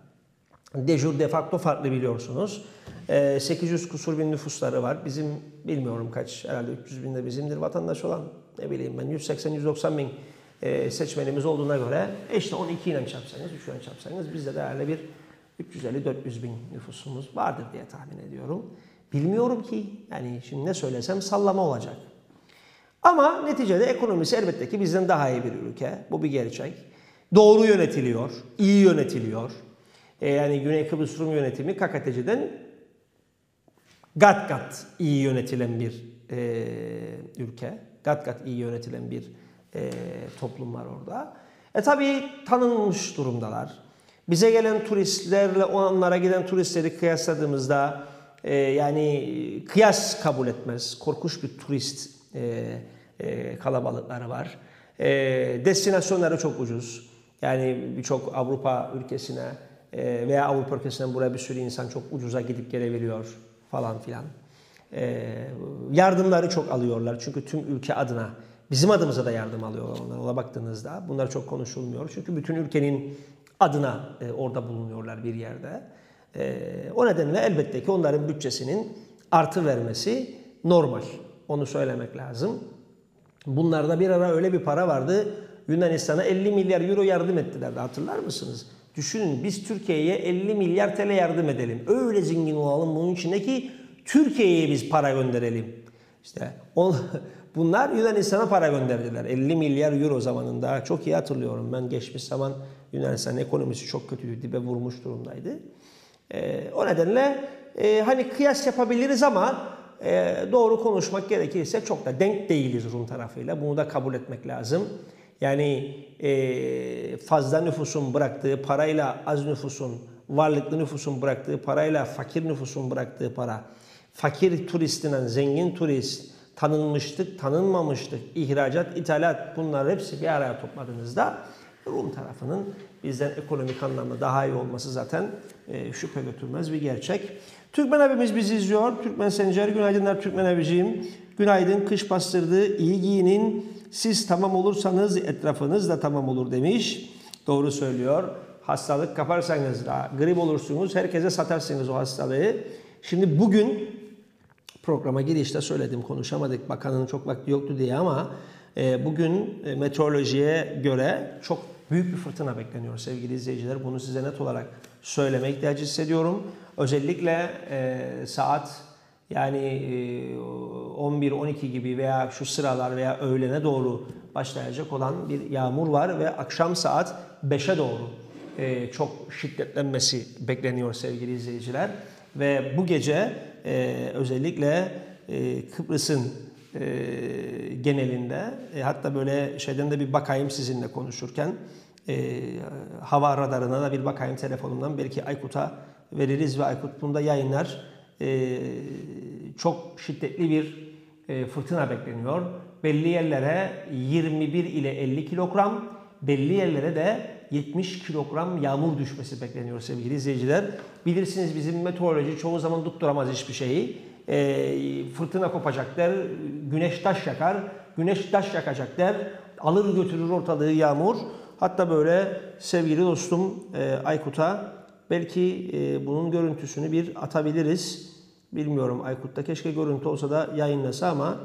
De jure de facto farklı biliyorsunuz. Ee, 800 kusur bin nüfusları var. Bizim bilmiyorum kaç herhalde 300 bin de bizimdir vatandaş olan ne bileyim ben 180-190 bin e, seçmenimiz olduğuna göre e işte 12 ile çarpsanız 3 ile çarpsanız bizde de herhalde bir 350-400 bin nüfusumuz vardır diye tahmin ediyorum. Bilmiyorum ki yani şimdi ne söylesem sallama olacak. Ama neticede ekonomisi elbette ki bizden daha iyi bir ülke. Bu bir gerçek. Doğru yönetiliyor, iyi yönetiliyor. E, yani Güney Kıbrıs Rum yönetimi KKTC'den gat gat iyi yönetilen bir e, ülke. Gat gat iyi yönetilen bir e, toplum var orada. E tabi tanınmış durumdalar. Bize gelen turistlerle onlara giden turistleri kıyasladığımızda e, yani kıyas kabul etmez. Korkunç bir turist e, e, kalabalıkları var. E, destinasyonları çok ucuz. Yani birçok Avrupa ülkesine e, veya Avrupa ülkesinden buraya bir sürü insan çok ucuza gidip gelebiliyor falan filan. E, yardımları çok alıyorlar çünkü tüm ülke adına Bizim adımıza da yardım alıyorlar onlar. Ona baktığınızda bunlar çok konuşulmuyor. Çünkü bütün ülkenin adına e, orada bulunuyorlar bir yerde. E, o nedenle elbette ki onların bütçesinin artı vermesi normal. Onu söylemek lazım. Bunlarda bir ara öyle bir para vardı. Yunanistan'a 50 milyar euro yardım ettiler de hatırlar mısınız? Düşünün biz Türkiye'ye 50 milyar TL yardım edelim. Öyle zengin olalım bunun içindeki Türkiye'ye biz para gönderelim. İşte on, (laughs) bunlar Yunanistan'a para gönderdiler. 50 milyar euro zamanında çok iyi hatırlıyorum. Ben geçmiş zaman Yunanistan'ın ekonomisi çok kötüydü. Dibe vurmuş durumdaydı. Ee, o nedenle e, hani kıyas yapabiliriz ama e, doğru konuşmak gerekirse çok da denk değiliz Rum tarafıyla. Bunu da kabul etmek lazım. Yani e, fazla nüfusun bıraktığı parayla az nüfusun, varlıklı nüfusun bıraktığı parayla fakir nüfusun bıraktığı para, fakir turistinden zengin turist, tanınmışlık, tanınmamışlık, ihracat, ithalat bunlar hepsi bir araya topladığınızda Rum tarafının bizden ekonomik anlamda daha iyi olması zaten e, şüphe götürmez bir gerçek. Türkmen abimiz bizi izliyor. Türkmen Sencer, günaydınlar Türkmen abiciğim. Günaydın, kış bastırdı, iyi giyinin. Siz tamam olursanız etrafınız da tamam olur demiş. Doğru söylüyor. Hastalık kaparsanız da grip olursunuz, herkese satarsınız o hastalığı. Şimdi bugün programa girişte söyledim konuşamadık bakanın çok vakti yoktu diye ama e, bugün e, meteorolojiye göre çok büyük bir fırtına bekleniyor sevgili izleyiciler. Bunu size net olarak söylemek ihtiyacı hissediyorum. Özellikle e, saat yani e, 11-12 gibi veya şu sıralar veya öğlene doğru başlayacak olan bir yağmur var ve akşam saat 5'e doğru e, çok şiddetlenmesi bekleniyor sevgili izleyiciler. Ve bu gece e, özellikle e, Kıbrıs'ın e, genelinde e, hatta böyle şeyden de bir bakayım sizinle konuşurken e, hava radarına da bir bakayım telefonumdan belki Aykut'a veririz ve Aykut bunda yayınlar. E, çok şiddetli bir e, fırtına bekleniyor. Belli yerlere 21 ile 50 kilogram, belli yerlere de 70 kilogram yağmur düşmesi bekleniyor sevgili izleyiciler. Bilirsiniz bizim meteoroloji çoğu zaman tutturamaz hiçbir şeyi. E, fırtına kopacak der, güneş taş yakar, güneş taş yakacak der, alır götürür ortalığı yağmur. Hatta böyle sevgili dostum e, Aykut'a belki e, bunun görüntüsünü bir atabiliriz. Bilmiyorum Aykut'ta keşke görüntü olsa da yayınlasa ama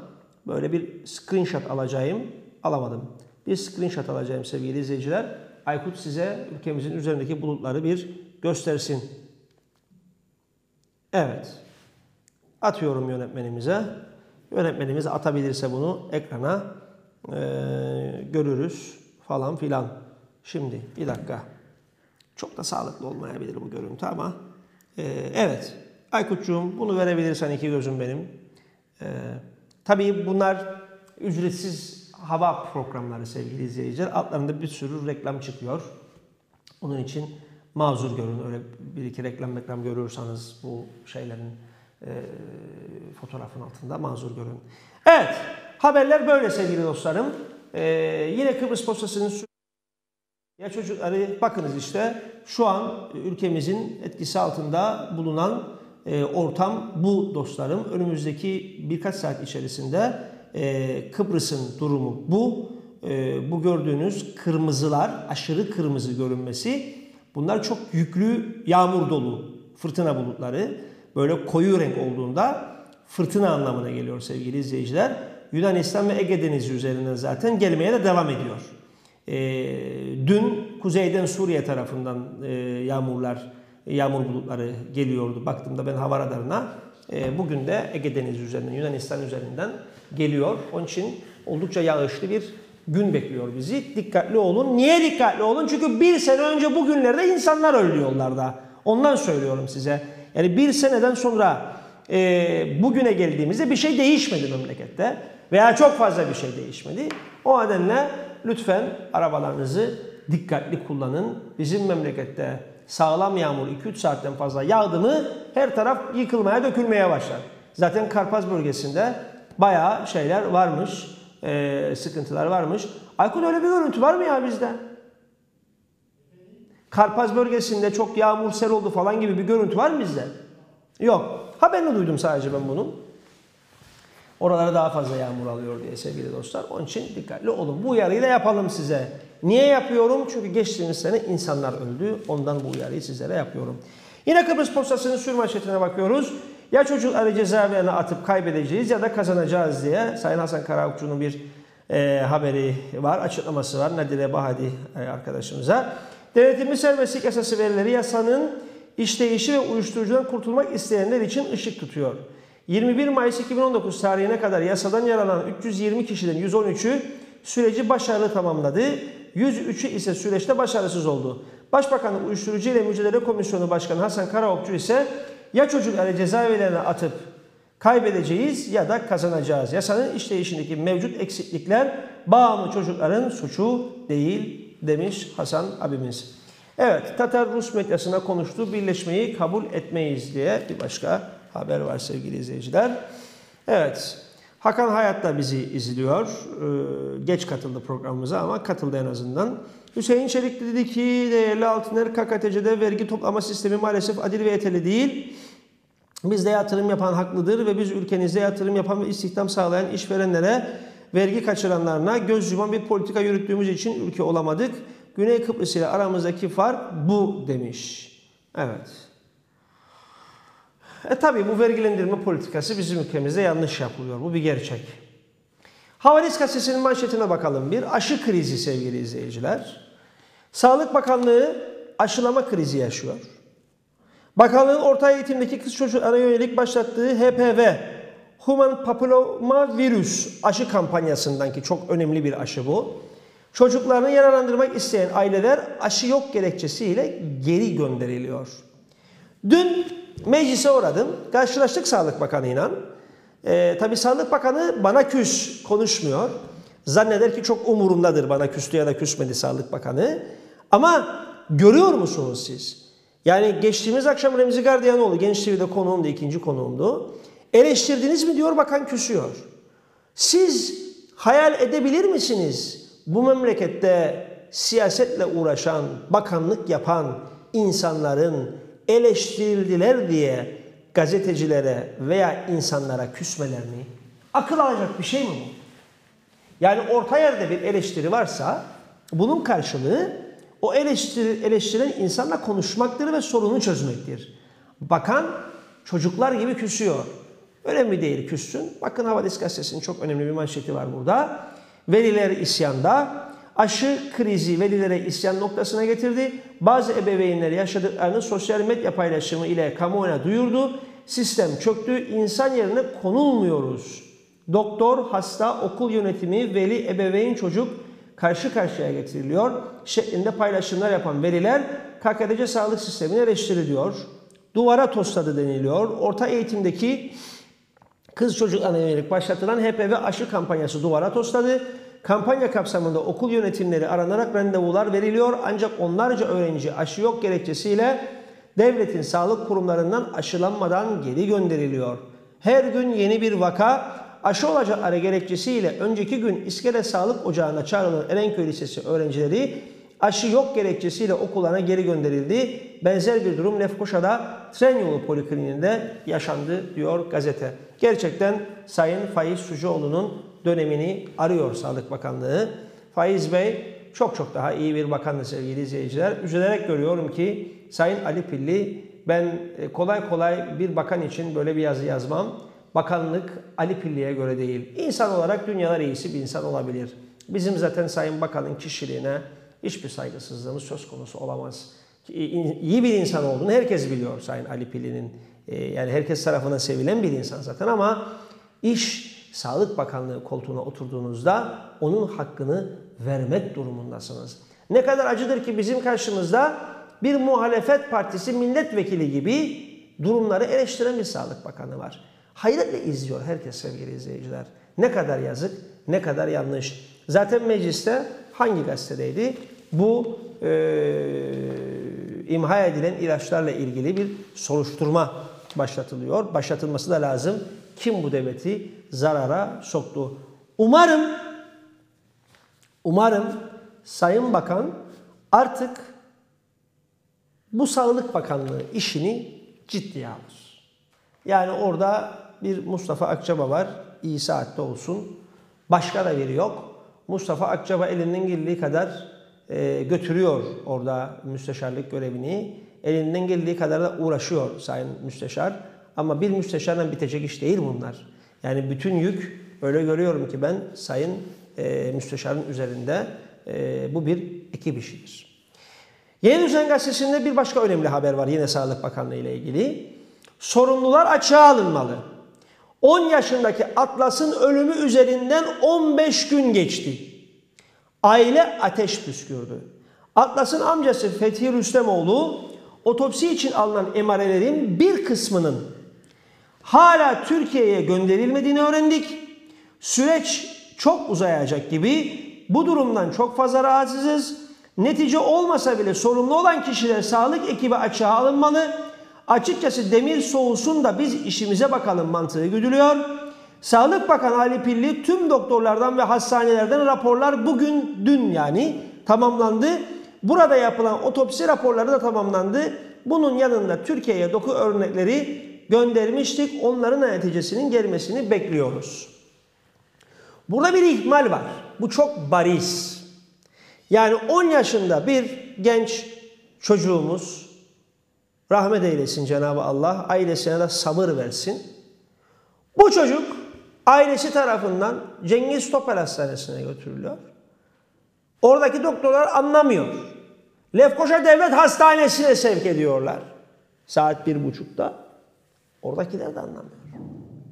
böyle bir screenshot alacağım. Alamadım. Bir screenshot alacağım sevgili izleyiciler. Aykut size ülkemizin üzerindeki bulutları bir göstersin. Evet. Atıyorum yönetmenimize. Yönetmenimiz atabilirse bunu ekrana e, görürüz falan filan. Şimdi bir dakika. Çok da sağlıklı olmayabilir bu görüntü ama e, evet. Aykut'cuğum bunu verebilirsen iki gözüm benim. E, tabii bunlar ücretsiz hava programları sevgili izleyiciler. Altlarında bir sürü reklam çıkıyor. Onun için mazur görün. Öyle bir iki reklam reklam görürseniz bu şeylerin e, fotoğrafın altında mazur görün. Evet. Haberler böyle sevgili dostlarım. E, yine Kıbrıs Postası'nın ya çocukları bakınız işte şu an ülkemizin etkisi altında bulunan e, ortam bu dostlarım. Önümüzdeki birkaç saat içerisinde e, Kıbrıs'ın durumu bu. E, bu gördüğünüz kırmızılar, aşırı kırmızı görünmesi bunlar çok yüklü yağmur dolu fırtına bulutları. Böyle koyu renk olduğunda fırtına anlamına geliyor sevgili izleyiciler. Yunanistan ve Ege Denizi üzerinden zaten gelmeye de devam ediyor. E, dün kuzeyden Suriye tarafından e, yağmurlar, yağmur bulutları geliyordu. Baktığımda ben hava radarına. E, bugün de Ege Denizi üzerinden, Yunanistan üzerinden geliyor. Onun için oldukça yağışlı bir gün bekliyor bizi. Dikkatli olun. Niye dikkatli olun? Çünkü bir sene önce bugünlerde insanlar öldü yollarda. Ondan söylüyorum size. Yani bir seneden sonra e, bugüne geldiğimizde bir şey değişmedi memlekette. Veya çok fazla bir şey değişmedi. O nedenle lütfen arabalarınızı dikkatli kullanın. Bizim memlekette sağlam yağmur 2-3 saatten fazla yağdı mı her taraf yıkılmaya dökülmeye başlar. Zaten Karpaz bölgesinde bayağı şeyler varmış, e, sıkıntılar varmış. Aykut öyle bir görüntü var mı ya bizde? Karpaz bölgesinde çok yağmur sel oldu falan gibi bir görüntü var mı bizde? Yok. Haberini duydum sadece ben bunun. Oralara daha fazla yağmur alıyor diye sevgili dostlar. Onun için dikkatli olun. Bu uyarıyı da yapalım size. Niye yapıyorum? Çünkü geçtiğimiz sene insanlar öldü. Ondan bu uyarıyı sizlere yapıyorum. Yine Kıbrıs Postası'nın sür manşetine bakıyoruz. Ya çocukları cezaevine atıp kaybedeceğiz ya da kazanacağız diye Sayın Hasan Karavukçu'nun bir e, haberi var, açıklaması var Nadire Bahadi e, arkadaşımıza. Denetimli serbestlik yasası verileri yasanın işleyişi ve uyuşturucudan kurtulmak isteyenler için ışık tutuyor. 21 Mayıs 2019 tarihine kadar yasadan yaralanan 320 kişiden 113'ü süreci başarılı tamamladı. 103'ü ise süreçte başarısız oldu. Başbakanlık Uyuşturucu ile Mücadele Komisyonu Başkanı Hasan Karaokçu ise ya çocukları cezaevlerine atıp kaybedeceğiz ya da kazanacağız. Yasanın işleyişindeki mevcut eksiklikler bağımlı çocukların suçu değil demiş Hasan abimiz. Evet, Tatar Rus medyasına konuştu. Birleşmeyi kabul etmeyiz diye bir başka haber var sevgili izleyiciler. Evet, Hakan Hayat da bizi izliyor. Ee, geç katıldı programımıza ama katıldı en azından. Hüseyin Çelik dedi ki değerli altınlar KKTC'de vergi toplama sistemi maalesef adil ve yeteli değil. Bizde yatırım yapan haklıdır ve biz ülkenizde yatırım yapan ve istihdam sağlayan işverenlere vergi kaçıranlarına göz yuman bir politika yürüttüğümüz için ülke olamadık. Güney Kıbrıs ile aramızdaki fark bu demiş. Evet. E tabi bu vergilendirme politikası bizim ülkemizde yanlış yapılıyor. Bu bir gerçek. Havalis gazetesinin manşetine bakalım bir. Aşı krizi sevgili izleyiciler. Sağlık Bakanlığı aşılama krizi yaşıyor. Bakanlığın orta eğitimdeki kız çocuklara yönelik başlattığı HPV, Human Papilloma Virüs aşı kampanyasından ki çok önemli bir aşı bu. Çocuklarını yararlandırmak isteyen aileler aşı yok gerekçesiyle geri gönderiliyor. Dün meclise uğradım. Karşılaştık Sağlık Bakanı'yla. Ee, tabii Sağlık Bakanı bana küs konuşmuyor. Zanneder ki çok umurundadır bana küstü ya da küsmedi Sağlık Bakanı. Ama görüyor musunuz siz? Yani geçtiğimiz akşam Remzi Gardiyanoğlu Genç TV'de konuğumdu, ikinci konuğumdu. Eleştirdiniz mi diyor bakan küsüyor. Siz hayal edebilir misiniz bu memlekette siyasetle uğraşan, bakanlık yapan insanların eleştirildiler diye gazetecilere veya insanlara küsmelerini akıl alacak bir şey mi bu? Yani orta yerde bir eleştiri varsa bunun karşılığı o eleştiri, eleştiren insanla konuşmaktır ve sorunu çözmektir. Bakan çocuklar gibi küsüyor. Önemli değil küssün. Bakın Havadis Gazetesi'nin çok önemli bir manşeti var burada. Veliler isyanda. Aşı krizi velilere isyan noktasına getirdi. Bazı ebeveynler yaşadıklarını sosyal medya paylaşımı ile kamuoyuna duyurdu. Sistem çöktü. İnsan yerine konulmuyoruz. Doktor, hasta, okul yönetimi, veli, ebeveyn, çocuk karşı karşıya getiriliyor şeklinde paylaşımlar yapan veliler KKTC sağlık sistemini eleştiriliyor. Duvara tosladı deniliyor. Orta eğitimdeki kız çocuklarına yönelik başlatılan HPV aşı kampanyası duvara tosladı. Kampanya kapsamında okul yönetimleri aranarak randevular veriliyor ancak onlarca öğrenci aşı yok gerekçesiyle devletin sağlık kurumlarından aşılanmadan geri gönderiliyor. Her gün yeni bir vaka aşı olacakları gerekçesiyle önceki gün İskele Sağlık Ocağı'na çağrılan Erenköy Lisesi öğrencileri aşı yok gerekçesiyle okullarına geri gönderildi. Benzer bir durum Lefkoşa'da tren yolu polikliniğinde yaşandı diyor gazete. Gerçekten Sayın Faiz Sucuoğlu'nun dönemini arıyor Sağlık Bakanlığı. Faiz Bey çok çok daha iyi bir bakandı sevgili izleyiciler. Üzülerek görüyorum ki Sayın Ali Pilli ben kolay kolay bir bakan için böyle bir yazı yazmam. Bakanlık Ali Pilli'ye göre değil. İnsan olarak dünyalar iyisi bir insan olabilir. Bizim zaten Sayın Bakan'ın kişiliğine hiçbir saygısızlığımız söz konusu olamaz. İyi bir insan olduğunu herkes biliyor Sayın Ali Pilli'nin. Yani herkes tarafından sevilen bir insan zaten ama iş Sağlık Bakanlığı koltuğuna oturduğunuzda onun hakkını vermek durumundasınız. Ne kadar acıdır ki bizim karşımızda bir muhalefet partisi milletvekili gibi durumları eleştiren bir Sağlık Bakanı var. Hayretle izliyor herkes sevgili izleyiciler. Ne kadar yazık, ne kadar yanlış. Zaten mecliste hangi gazetedeydi? Bu e, imha edilen ilaçlarla ilgili bir soruşturma başlatılıyor. Başlatılması da lazım. Kim bu devleti zarara soktu? Umarım umarım Sayın Bakan artık bu Sağlık Bakanlığı işini ciddiye alır. Yani orada bir Mustafa Akçaba var. iyi saatte olsun. Başka da biri yok. Mustafa Akçaba elinden geldiği kadar e, götürüyor orada müsteşarlık görevini. Elinden geldiği kadar da uğraşıyor Sayın Müsteşar. Ama bir müsteşarla bitecek iş değil bunlar. Yani bütün yük öyle görüyorum ki ben Sayın e, Müsteşarın üzerinde e, bu bir ekip işidir. Yeni Düzen Gazetesi'nde bir başka önemli haber var yine Sağlık Bakanlığı ile ilgili. Sorumlular açığa alınmalı. 10 yaşındaki Atlas'ın ölümü üzerinden 15 gün geçti. Aile ateş püskürdü. Atlas'ın amcası Fethi Rüstemoğlu otopsi için alınan emarelerin bir kısmının hala Türkiye'ye gönderilmediğini öğrendik. Süreç çok uzayacak gibi bu durumdan çok fazla rahatsızız. Netice olmasa bile sorumlu olan kişiler sağlık ekibi açığa alınmalı. Açıkçası demir soğusun da biz işimize bakalım mantığı güdülüyor. Sağlık Bakanı Ali Pilli tüm doktorlardan ve hastanelerden raporlar bugün dün yani tamamlandı. Burada yapılan otopsi raporları da tamamlandı. Bunun yanında Türkiye'ye doku örnekleri göndermiştik. Onların neticesinin gelmesini bekliyoruz. Burada bir ihmal var. Bu çok bariz. Yani 10 yaşında bir genç çocuğumuz rahmet eylesin Cenab-ı Allah. Ailesine de sabır versin. Bu çocuk ailesi tarafından Cengiz Topel Hastanesi'ne götürülüyor. Oradaki doktorlar anlamıyor. Lefkoşa Devlet Hastanesi'ne sevk ediyorlar. Saat bir buçukta. Oradakiler de anlamıyor.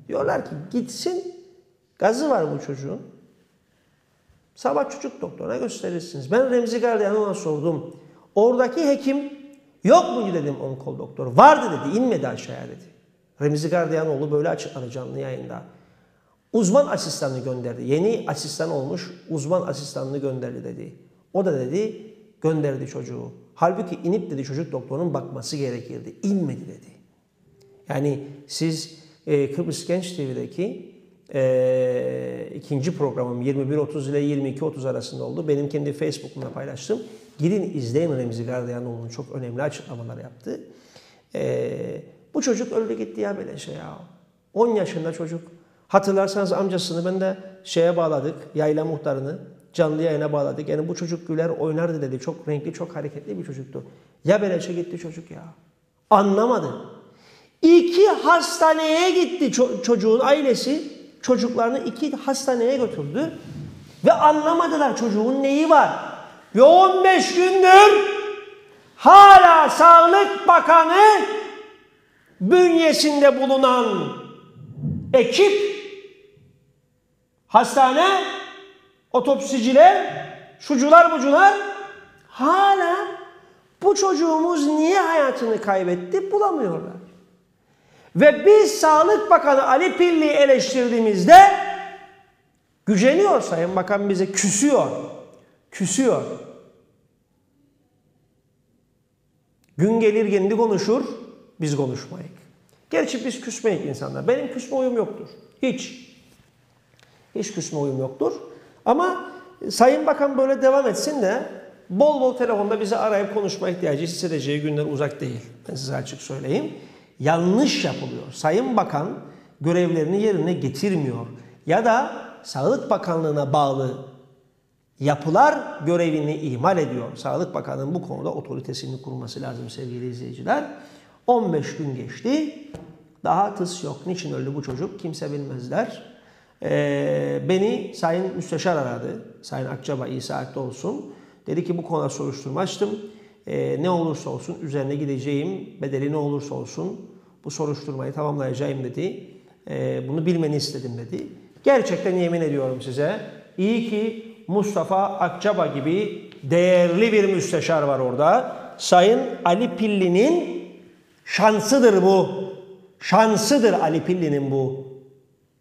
Diyorlar ki gitsin gazı var bu çocuğun. Sabah çocuk doktoruna gösterirsiniz. Ben Remzi Gardiyan'a sordum. Oradaki hekim yok mu dedim onkol doktor. Vardı dedi inmedi aşağıya dedi. Remzi Gardiyanoğlu böyle açıkladı canlı yayında. Uzman asistanını gönderdi. Yeni asistan olmuş uzman asistanını gönderdi dedi. O da dedi gönderdi çocuğu. Halbuki inip dedi çocuk doktorunun bakması gerekirdi. İnmedi dedi. Yani siz e, Kıbrıs Genç TV'deki e, ikinci programım 21.30 ile 22.30 arasında oldu. Benim kendi Facebook'umda paylaştım. Gidin izleyin Remzi Gardiyanoğlu'nun çok önemli açıklamalar yaptı. E, bu çocuk öldü gitti ya böyle şey ya. 10 yaşında çocuk. Hatırlarsanız amcasını ben de şeye bağladık. Yayla muhtarını canlı yayına bağladık. Yani bu çocuk güler oynardı dedi. Çok renkli, çok hareketli bir çocuktu. Ya beleşe gitti çocuk ya. Anlamadı. İki hastaneye gitti ço- çocuğun ailesi. Çocuklarını iki hastaneye götürdü. Ve anlamadılar çocuğun neyi var. Ve 15 gündür hala Sağlık Bakanı bünyesinde bulunan ekip hastane, otopsiciler, şucular bucular hala bu çocuğumuz niye hayatını kaybetti bulamıyorlar. Ve biz Sağlık Bakanı Ali Pilli'yi eleştirdiğimizde güceniyor Sayın Bakan bize küsüyor. Küsüyor. Gün gelir kendi konuşur, biz konuşmayız. Gerçi biz küsmeyik insanlar. Benim küsme uyum yoktur. Hiç. Hiç küsme uyum yoktur. Ama Sayın Bakan böyle devam etsin de bol bol telefonda bizi arayıp konuşma ihtiyacı hissedeceği günler uzak değil. Ben size açık söyleyeyim. Yanlış yapılıyor. Sayın Bakan görevlerini yerine getirmiyor. Ya da Sağlık Bakanlığı'na bağlı yapılar görevini ihmal ediyor. Sağlık Bakanı'nın bu konuda otoritesini kurması lazım sevgili izleyiciler. 15 gün geçti. Daha tıs yok. Niçin öldü bu çocuk? Kimse bilmezler. Ee, beni Sayın Müsteşar aradı. Sayın Akçaba iyi saatte olsun. Dedi ki bu konuda soruşturma açtım. Ee, ne olursa olsun üzerine gideceğim. Bedeli ne olursa olsun bu soruşturmayı tamamlayacağım dedi. Ee, bunu bilmeni istedim dedi. Gerçekten yemin ediyorum size. İyi ki Mustafa Akçaba gibi değerli bir müsteşar var orada. Sayın Ali Pilli'nin şansıdır bu. Şansıdır Ali Pilli'nin bu.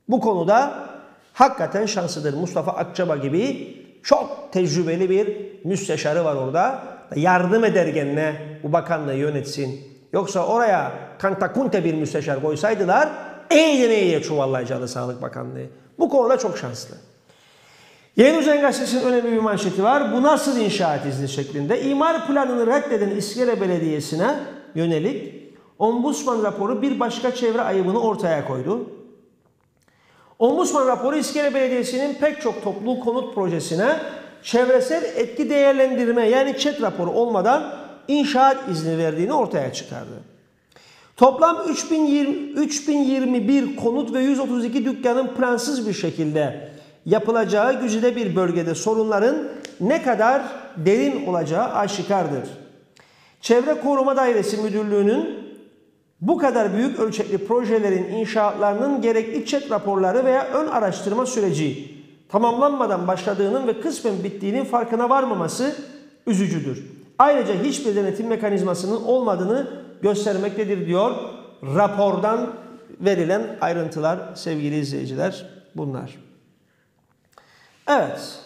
Bu konuda hakikaten şanslıdır. Mustafa Akçaba gibi çok tecrübeli bir müsteşarı var orada. Yardım eder kendine bu bakanlığı yönetsin. Yoksa oraya kantakunte bir müsteşar koysaydılar iyice iyice çuvallayacaktı Sağlık Bakanlığı. Bu konuda çok şanslı. Yeni Düzen Gazetesi'nin önemli bir manşeti var. Bu nasıl inşaat izni şeklinde. İmar planını reddeden İskele Belediyesi'ne yönelik Ombudsman raporu bir başka çevre ayıbını ortaya koydu. Ombudsman raporu İskele Belediyesi'nin pek çok toplu konut projesine çevresel etki değerlendirme yani ÇED raporu olmadan inşaat izni verdiğini ortaya çıkardı. Toplam 3020, 3021 konut ve 132 dükkanın plansız bir şekilde yapılacağı güzide bir bölgede sorunların ne kadar derin olacağı aşikardır. Çevre Koruma Dairesi Müdürlüğü'nün bu kadar büyük ölçekli projelerin inşaatlarının gerekli çet raporları veya ön araştırma süreci tamamlanmadan başladığının ve kısmen bittiğinin farkına varmaması üzücüdür. Ayrıca hiçbir denetim mekanizmasının olmadığını göstermektedir diyor rapordan verilen ayrıntılar sevgili izleyiciler bunlar. Evet.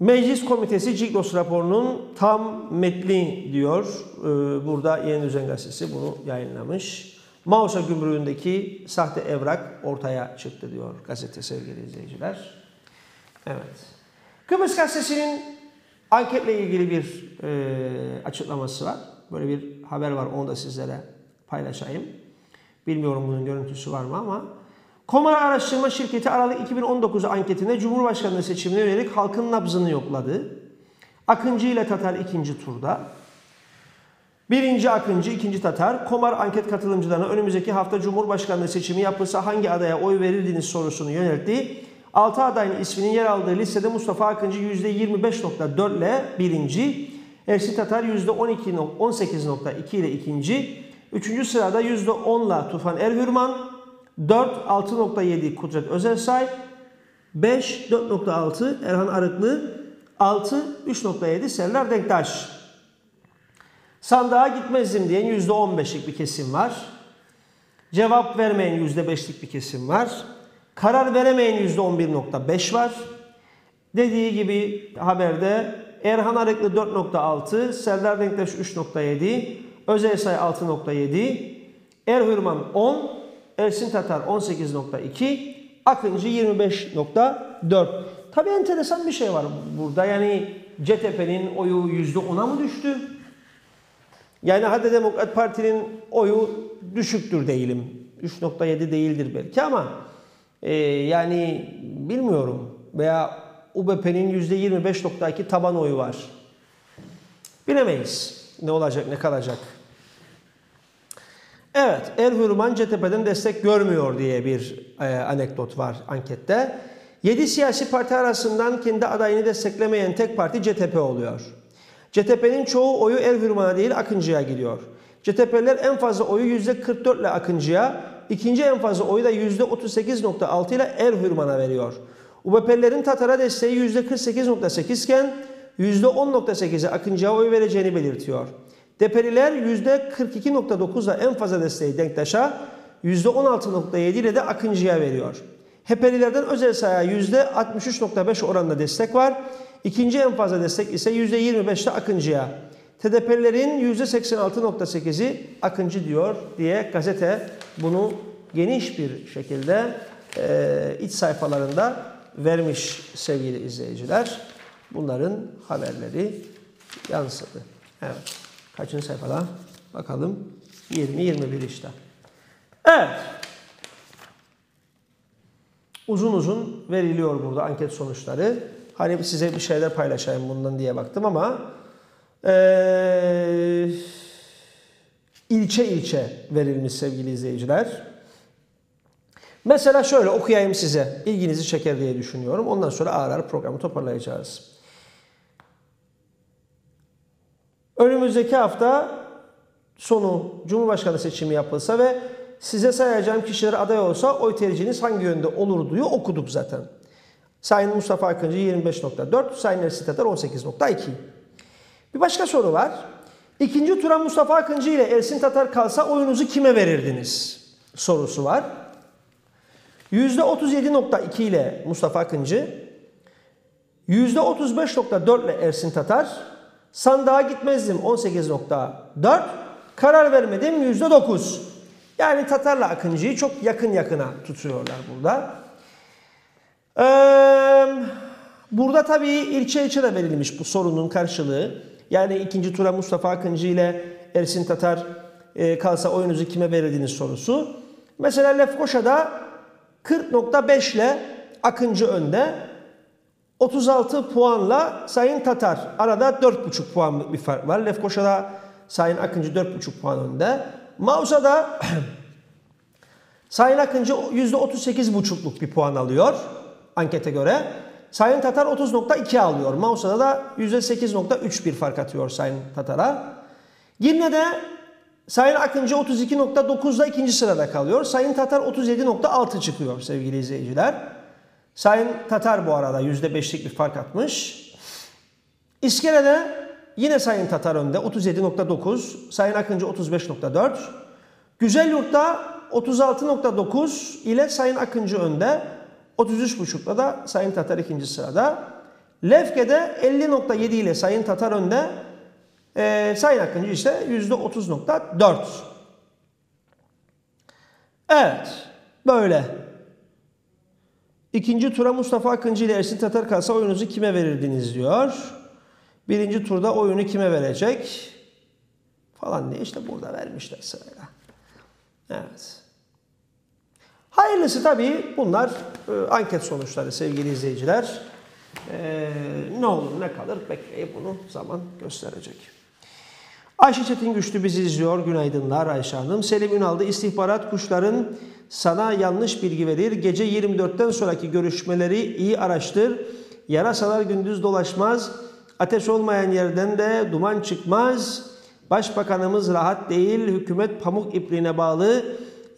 Meclis Komitesi Ciglos raporunun tam metni diyor. Ee, Burada Yeni Düzen Gazetesi bunu yayınlamış. Mausa gümrüğündeki sahte evrak ortaya çıktı diyor gazete sevgili izleyiciler. Evet. Kıbrıs Gazetesi'nin anketle ilgili bir e, açıklaması var. Böyle bir haber var onu da sizlere paylaşayım. Bilmiyorum bunun görüntüsü var mı ama Komar Araştırma Şirketi Aralık 2019 anketinde Cumhurbaşkanlığı seçimine yönelik halkın nabzını yokladı. Akıncı ile Tatar ikinci turda. Birinci Akıncı, ikinci Tatar. Komar anket katılımcılarına önümüzdeki hafta Cumhurbaşkanlığı seçimi yapılsa hangi adaya oy verirdiniz sorusunu yöneltti. 6 adayın isminin yer aldığı listede Mustafa Akıncı %25.4 ile birinci. Ersin Tatar %12 18.2 ile ikinci. Üçüncü sırada %10 ile Tufan Erhürman. 4 6.7 Kudret Özelsay, 5 4.6 Erhan Arıklı, 6 3.7 Serdar Denktaş. Sandığa gitmezdim diyen %15'lik bir kesim var. Cevap vermeyen %5'lik bir kesim var. Karar veremeyen %11.5 var. Dediği gibi haberde Erhan Arıklı 4.6, Serdar Denktaş 3.7, Özelsay 6.7, Erhürman 10, Ersin Tatar 18.2, Akıncı 25.4. Tabii enteresan bir şey var burada. Yani CTP'nin oyu %10'a mı düştü? Yani hadi Demokrat Parti'nin oyu düşüktür değilim. 3.7 değildir belki ama e, yani bilmiyorum. Veya UBP'nin %25.2 taban oyu var. Bilemeyiz ne olacak ne kalacak. Evet, Erhürman CTP'den destek görmüyor diye bir e, anekdot var ankette. 7 siyasi parti arasından kendi adayını desteklemeyen tek parti CTP oluyor. CTP'nin çoğu oyu Erhürman'a değil Akıncı'ya gidiyor. CTP'ler en fazla oyu %44 ile Akıncı'ya, ikinci en fazla oyu da %38.6 ile Erhürman'a veriyor. UBP'lerin Tatar'a desteği %48.8 iken %10.8'e Akıncı'ya oy vereceğini belirtiyor. Depeliler %42.9 ile en fazla desteği Denktaş'a, %16.7 ile de Akıncı'ya veriyor. Hepelilerden özel sahaya %63.5 oranında destek var. İkinci en fazla destek ise %25'te Akıncı'ya. TDP'lerin %86.8'i Akıncı diyor diye gazete bunu geniş bir şekilde e, iç sayfalarında vermiş sevgili izleyiciler. Bunların haberleri yansıdı. Evet. Kaçıncı sayfada? Bakalım. 20-21 işte. Evet. Uzun uzun veriliyor burada anket sonuçları. Hani size bir şeyler paylaşayım bundan diye baktım ama ee, ilçe ilçe verilmiş sevgili izleyiciler. Mesela şöyle okuyayım size. İlginizi çeker diye düşünüyorum. Ondan sonra ağır ağır programı toparlayacağız. Önümüzdeki hafta sonu Cumhurbaşkanı seçimi yapılsa ve size sayacağım kişiler aday olsa oy tercihiniz hangi yönde olur diyor okuduk zaten. Sayın Mustafa Akıncı 25.4, Sayın Ersin Tatar 18.2. Bir başka soru var. İkinci tura Mustafa Akıncı ile Ersin Tatar kalsa oyunuzu kime verirdiniz? Sorusu var. %37.2 ile Mustafa Akıncı, %35.4 ile Ersin Tatar, sandığa gitmezdim 18.4, karar vermedim %9. Yani Tatar'la Akıncı'yı çok yakın yakına tutuyorlar burada. Burada tabii ilçe ilçe de verilmiş bu sorunun karşılığı. Yani ikinci tura Mustafa Akıncı ile Ersin Tatar kalsa oyunuzu kime verirdiniz sorusu. Mesela Lefkoşa'da 40.5 ile Akıncı önde. 36 puanla Sayın Tatar. Arada 4,5 puan bir fark var. Lefkoşa'da Sayın Akıncı 4,5 puan önde. Mausa'da (clears throat) Sayın Akıncı %38,5'luk bir puan alıyor ankete göre. Sayın Tatar 30.2 alıyor. Mausa'da da %8.3 bir fark atıyor Sayın Tatar'a. Girne'de Sayın Akıncı 32.9'da ikinci sırada kalıyor. Sayın Tatar 37.6 çıkıyor sevgili izleyiciler. Sayın Tatar bu arada %5'lik bir fark atmış. İskele'de yine Sayın Tatar önde 37.9, Sayın Akıncı 35.4. Güzelyurt'ta 36.9 ile Sayın Akıncı önde. 33.5'la da Sayın Tatar ikinci sırada. Lefke'de 50.7 ile Sayın Tatar önde. Ee, Sayın Akıncı ise %30.4. Evet. Böyle. İkinci tura Mustafa Akıncı ile Ersin Tatar kalsa oyunuzu kime verirdiniz diyor. Birinci turda oyunu kime verecek? Falan diye işte burada vermişler sırayla. Evet. Hayırlısı tabii bunlar e, anket sonuçları sevgili izleyiciler. E, ne olur ne kalır bekleyip bunu zaman gösterecek. Ayşe Çetin Güçlü bizi izliyor. Günaydınlar Ayşe Hanım. Selim Ünal'da istihbarat kuşların sana yanlış bilgi verir. Gece 24'ten sonraki görüşmeleri iyi araştır. Yarasalar gündüz dolaşmaz. Ateş olmayan yerden de duman çıkmaz. Başbakanımız rahat değil. Hükümet pamuk ipliğine bağlı.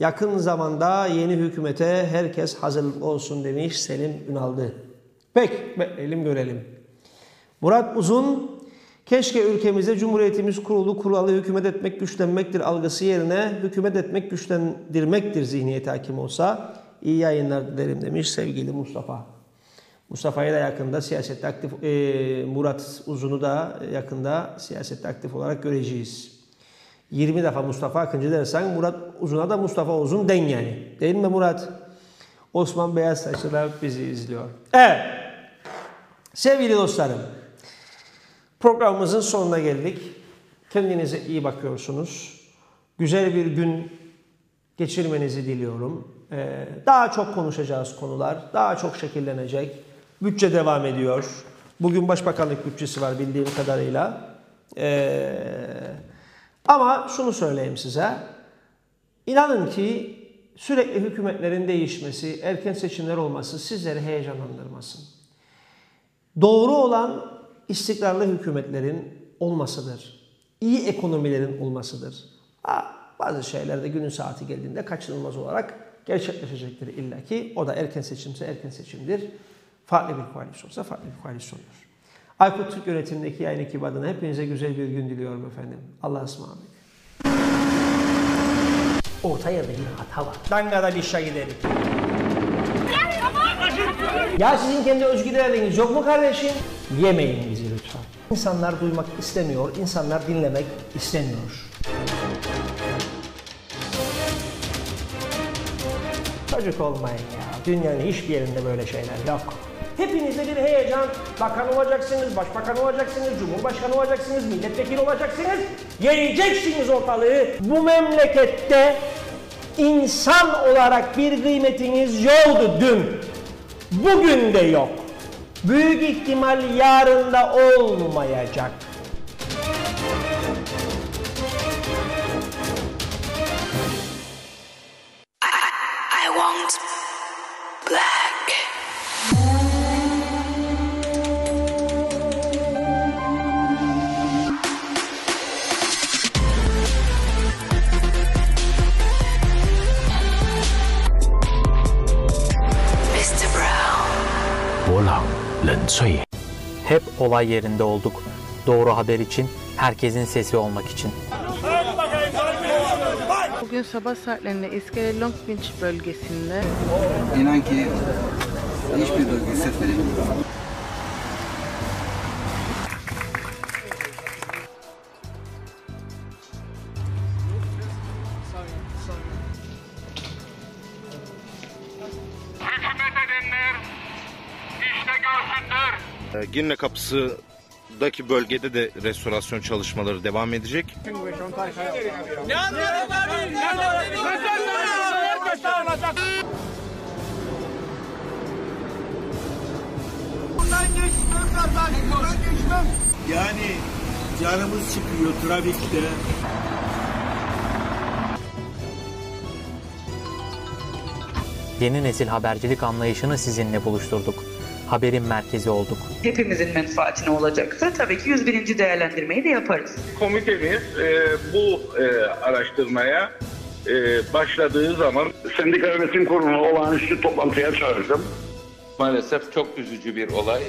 Yakın zamanda yeni hükümete herkes hazırlıklı olsun demiş Selim Ünal'dı. Peki bekleyelim görelim. Murat Uzun, keşke ülkemizde Cumhuriyetimiz kurulu kuralı hükümet etmek güçlenmektir algısı yerine hükümet etmek güçlendirmektir zihniyeti hakim olsa iyi yayınlar dilerim demiş sevgili Mustafa. Mustafa'yı da yakında siyasette aktif, e, Murat Uzun'u da yakında siyasette aktif olarak göreceğiz. 20 defa Mustafa Akıncı dersen Murat Uzun'a da Mustafa Uzun den yani. Değil mi Murat? Osman Beyaz Saçlılar bizi izliyor. Evet. Sevgili dostlarım. Programımızın sonuna geldik. Kendinize iyi bakıyorsunuz. Güzel bir gün geçirmenizi diliyorum. Ee, daha çok konuşacağız konular. Daha çok şekillenecek. Bütçe devam ediyor. Bugün Başbakanlık bütçesi var bildiğim kadarıyla. Ee, ama şunu söyleyeyim size. İnanın ki sürekli hükümetlerin değişmesi, erken seçimler olması sizleri heyecanlandırmasın. Doğru olan istikrarlı hükümetlerin olmasıdır. İyi ekonomilerin olmasıdır. Ha, bazı şeyler de günün saati geldiğinde kaçınılmaz olarak gerçekleşecektir illaki. O da erken seçimse erken seçimdir. Farklı bir koalisyonsa farklı bir koalisyondur. Aykut Türk yönetimindeki yayın ekibi adına hepinize güzel bir gün diliyorum efendim. Allah'a ısmarladık. Orta yerde bir hata var. Dangada bir şey gidelim. Ya sizin kendi özgür iradeniz yok mu kardeşim? Yemeyin bizi lütfen. İnsanlar duymak istemiyor, insanlar dinlemek istemiyor. Çocuk olmayın ya. Dünyanın hiçbir yerinde böyle şeyler yok. Hepinizde bir heyecan. Bakan olacaksınız, başbakan olacaksınız, cumhurbaşkanı olacaksınız, milletvekili olacaksınız. Yeneceksiniz ortalığı. Bu memlekette insan olarak bir kıymetiniz yoktu dün. Bugün de yok. Büyük ihtimal yarın da olmayacak. Olay yerinde olduk. Doğru haber için, herkesin sesi olmak için. Bugün sabah saatlerinde İskele Long Beach bölgesinde İnan ki hiçbir duygu hissetmedim. Girne kapısı daki bölgede de restorasyon çalışmaları devam edecek. Yani canımız çıkıyor trafikte. Yeni nesil habercilik anlayışını sizinle buluşturduk. Haberin merkezi olduk. hepimizin menfaatine olacaktır. Tabii ki 101. değerlendirmeyi de yaparız. Komitemiz e, bu e, araştırmaya e, başladığı zaman sendika yönetim kurulu olağanüstü toplantıya çağırdım. Maalesef çok üzücü bir olay.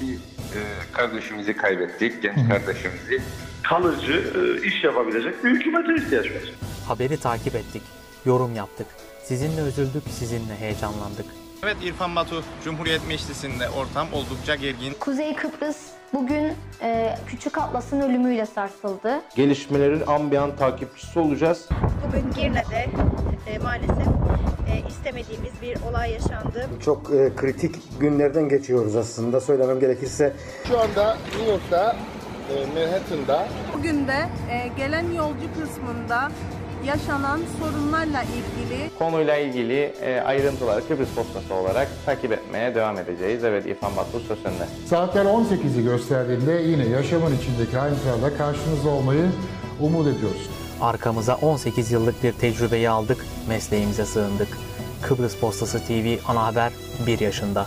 Bir e, kardeşimizi kaybettik, genç kardeşimizi. Kalıcı e, iş yapabilecek bir hükümete ihtiyaç var. Haberi takip ettik, yorum yaptık. Sizinle üzüldük, sizinle heyecanlandık. Evet İrfan Batu Cumhuriyet Meclisi'nde ortam oldukça gergin. Kuzey Kıbrıs bugün e, Küçük Atlas'ın ölümüyle sarsıldı. Gelişmelerin ambiyan takipçisi olacağız. Bugün Girne'de e, maalesef e, istemediğimiz bir olay yaşandı. Çok e, kritik günlerden geçiyoruz aslında söylemem gerekirse. Şu anda New York'ta, e, Manhattan'da Bugün de e, gelen yolcu kısmında yaşanan sorunlarla ilgili Konuyla ilgili e, ayrıntıları Kıbrıs Postası olarak takip etmeye devam edeceğiz. Evet İrfan Batu söz sende. Saatler 18'i gösterdiğinde yine yaşamın içindeki ayrıntılarla karşınızda olmayı umut ediyoruz. Arkamıza 18 yıllık bir tecrübeyi aldık, mesleğimize sığındık. Kıbrıs Postası TV ana haber 1 yaşında.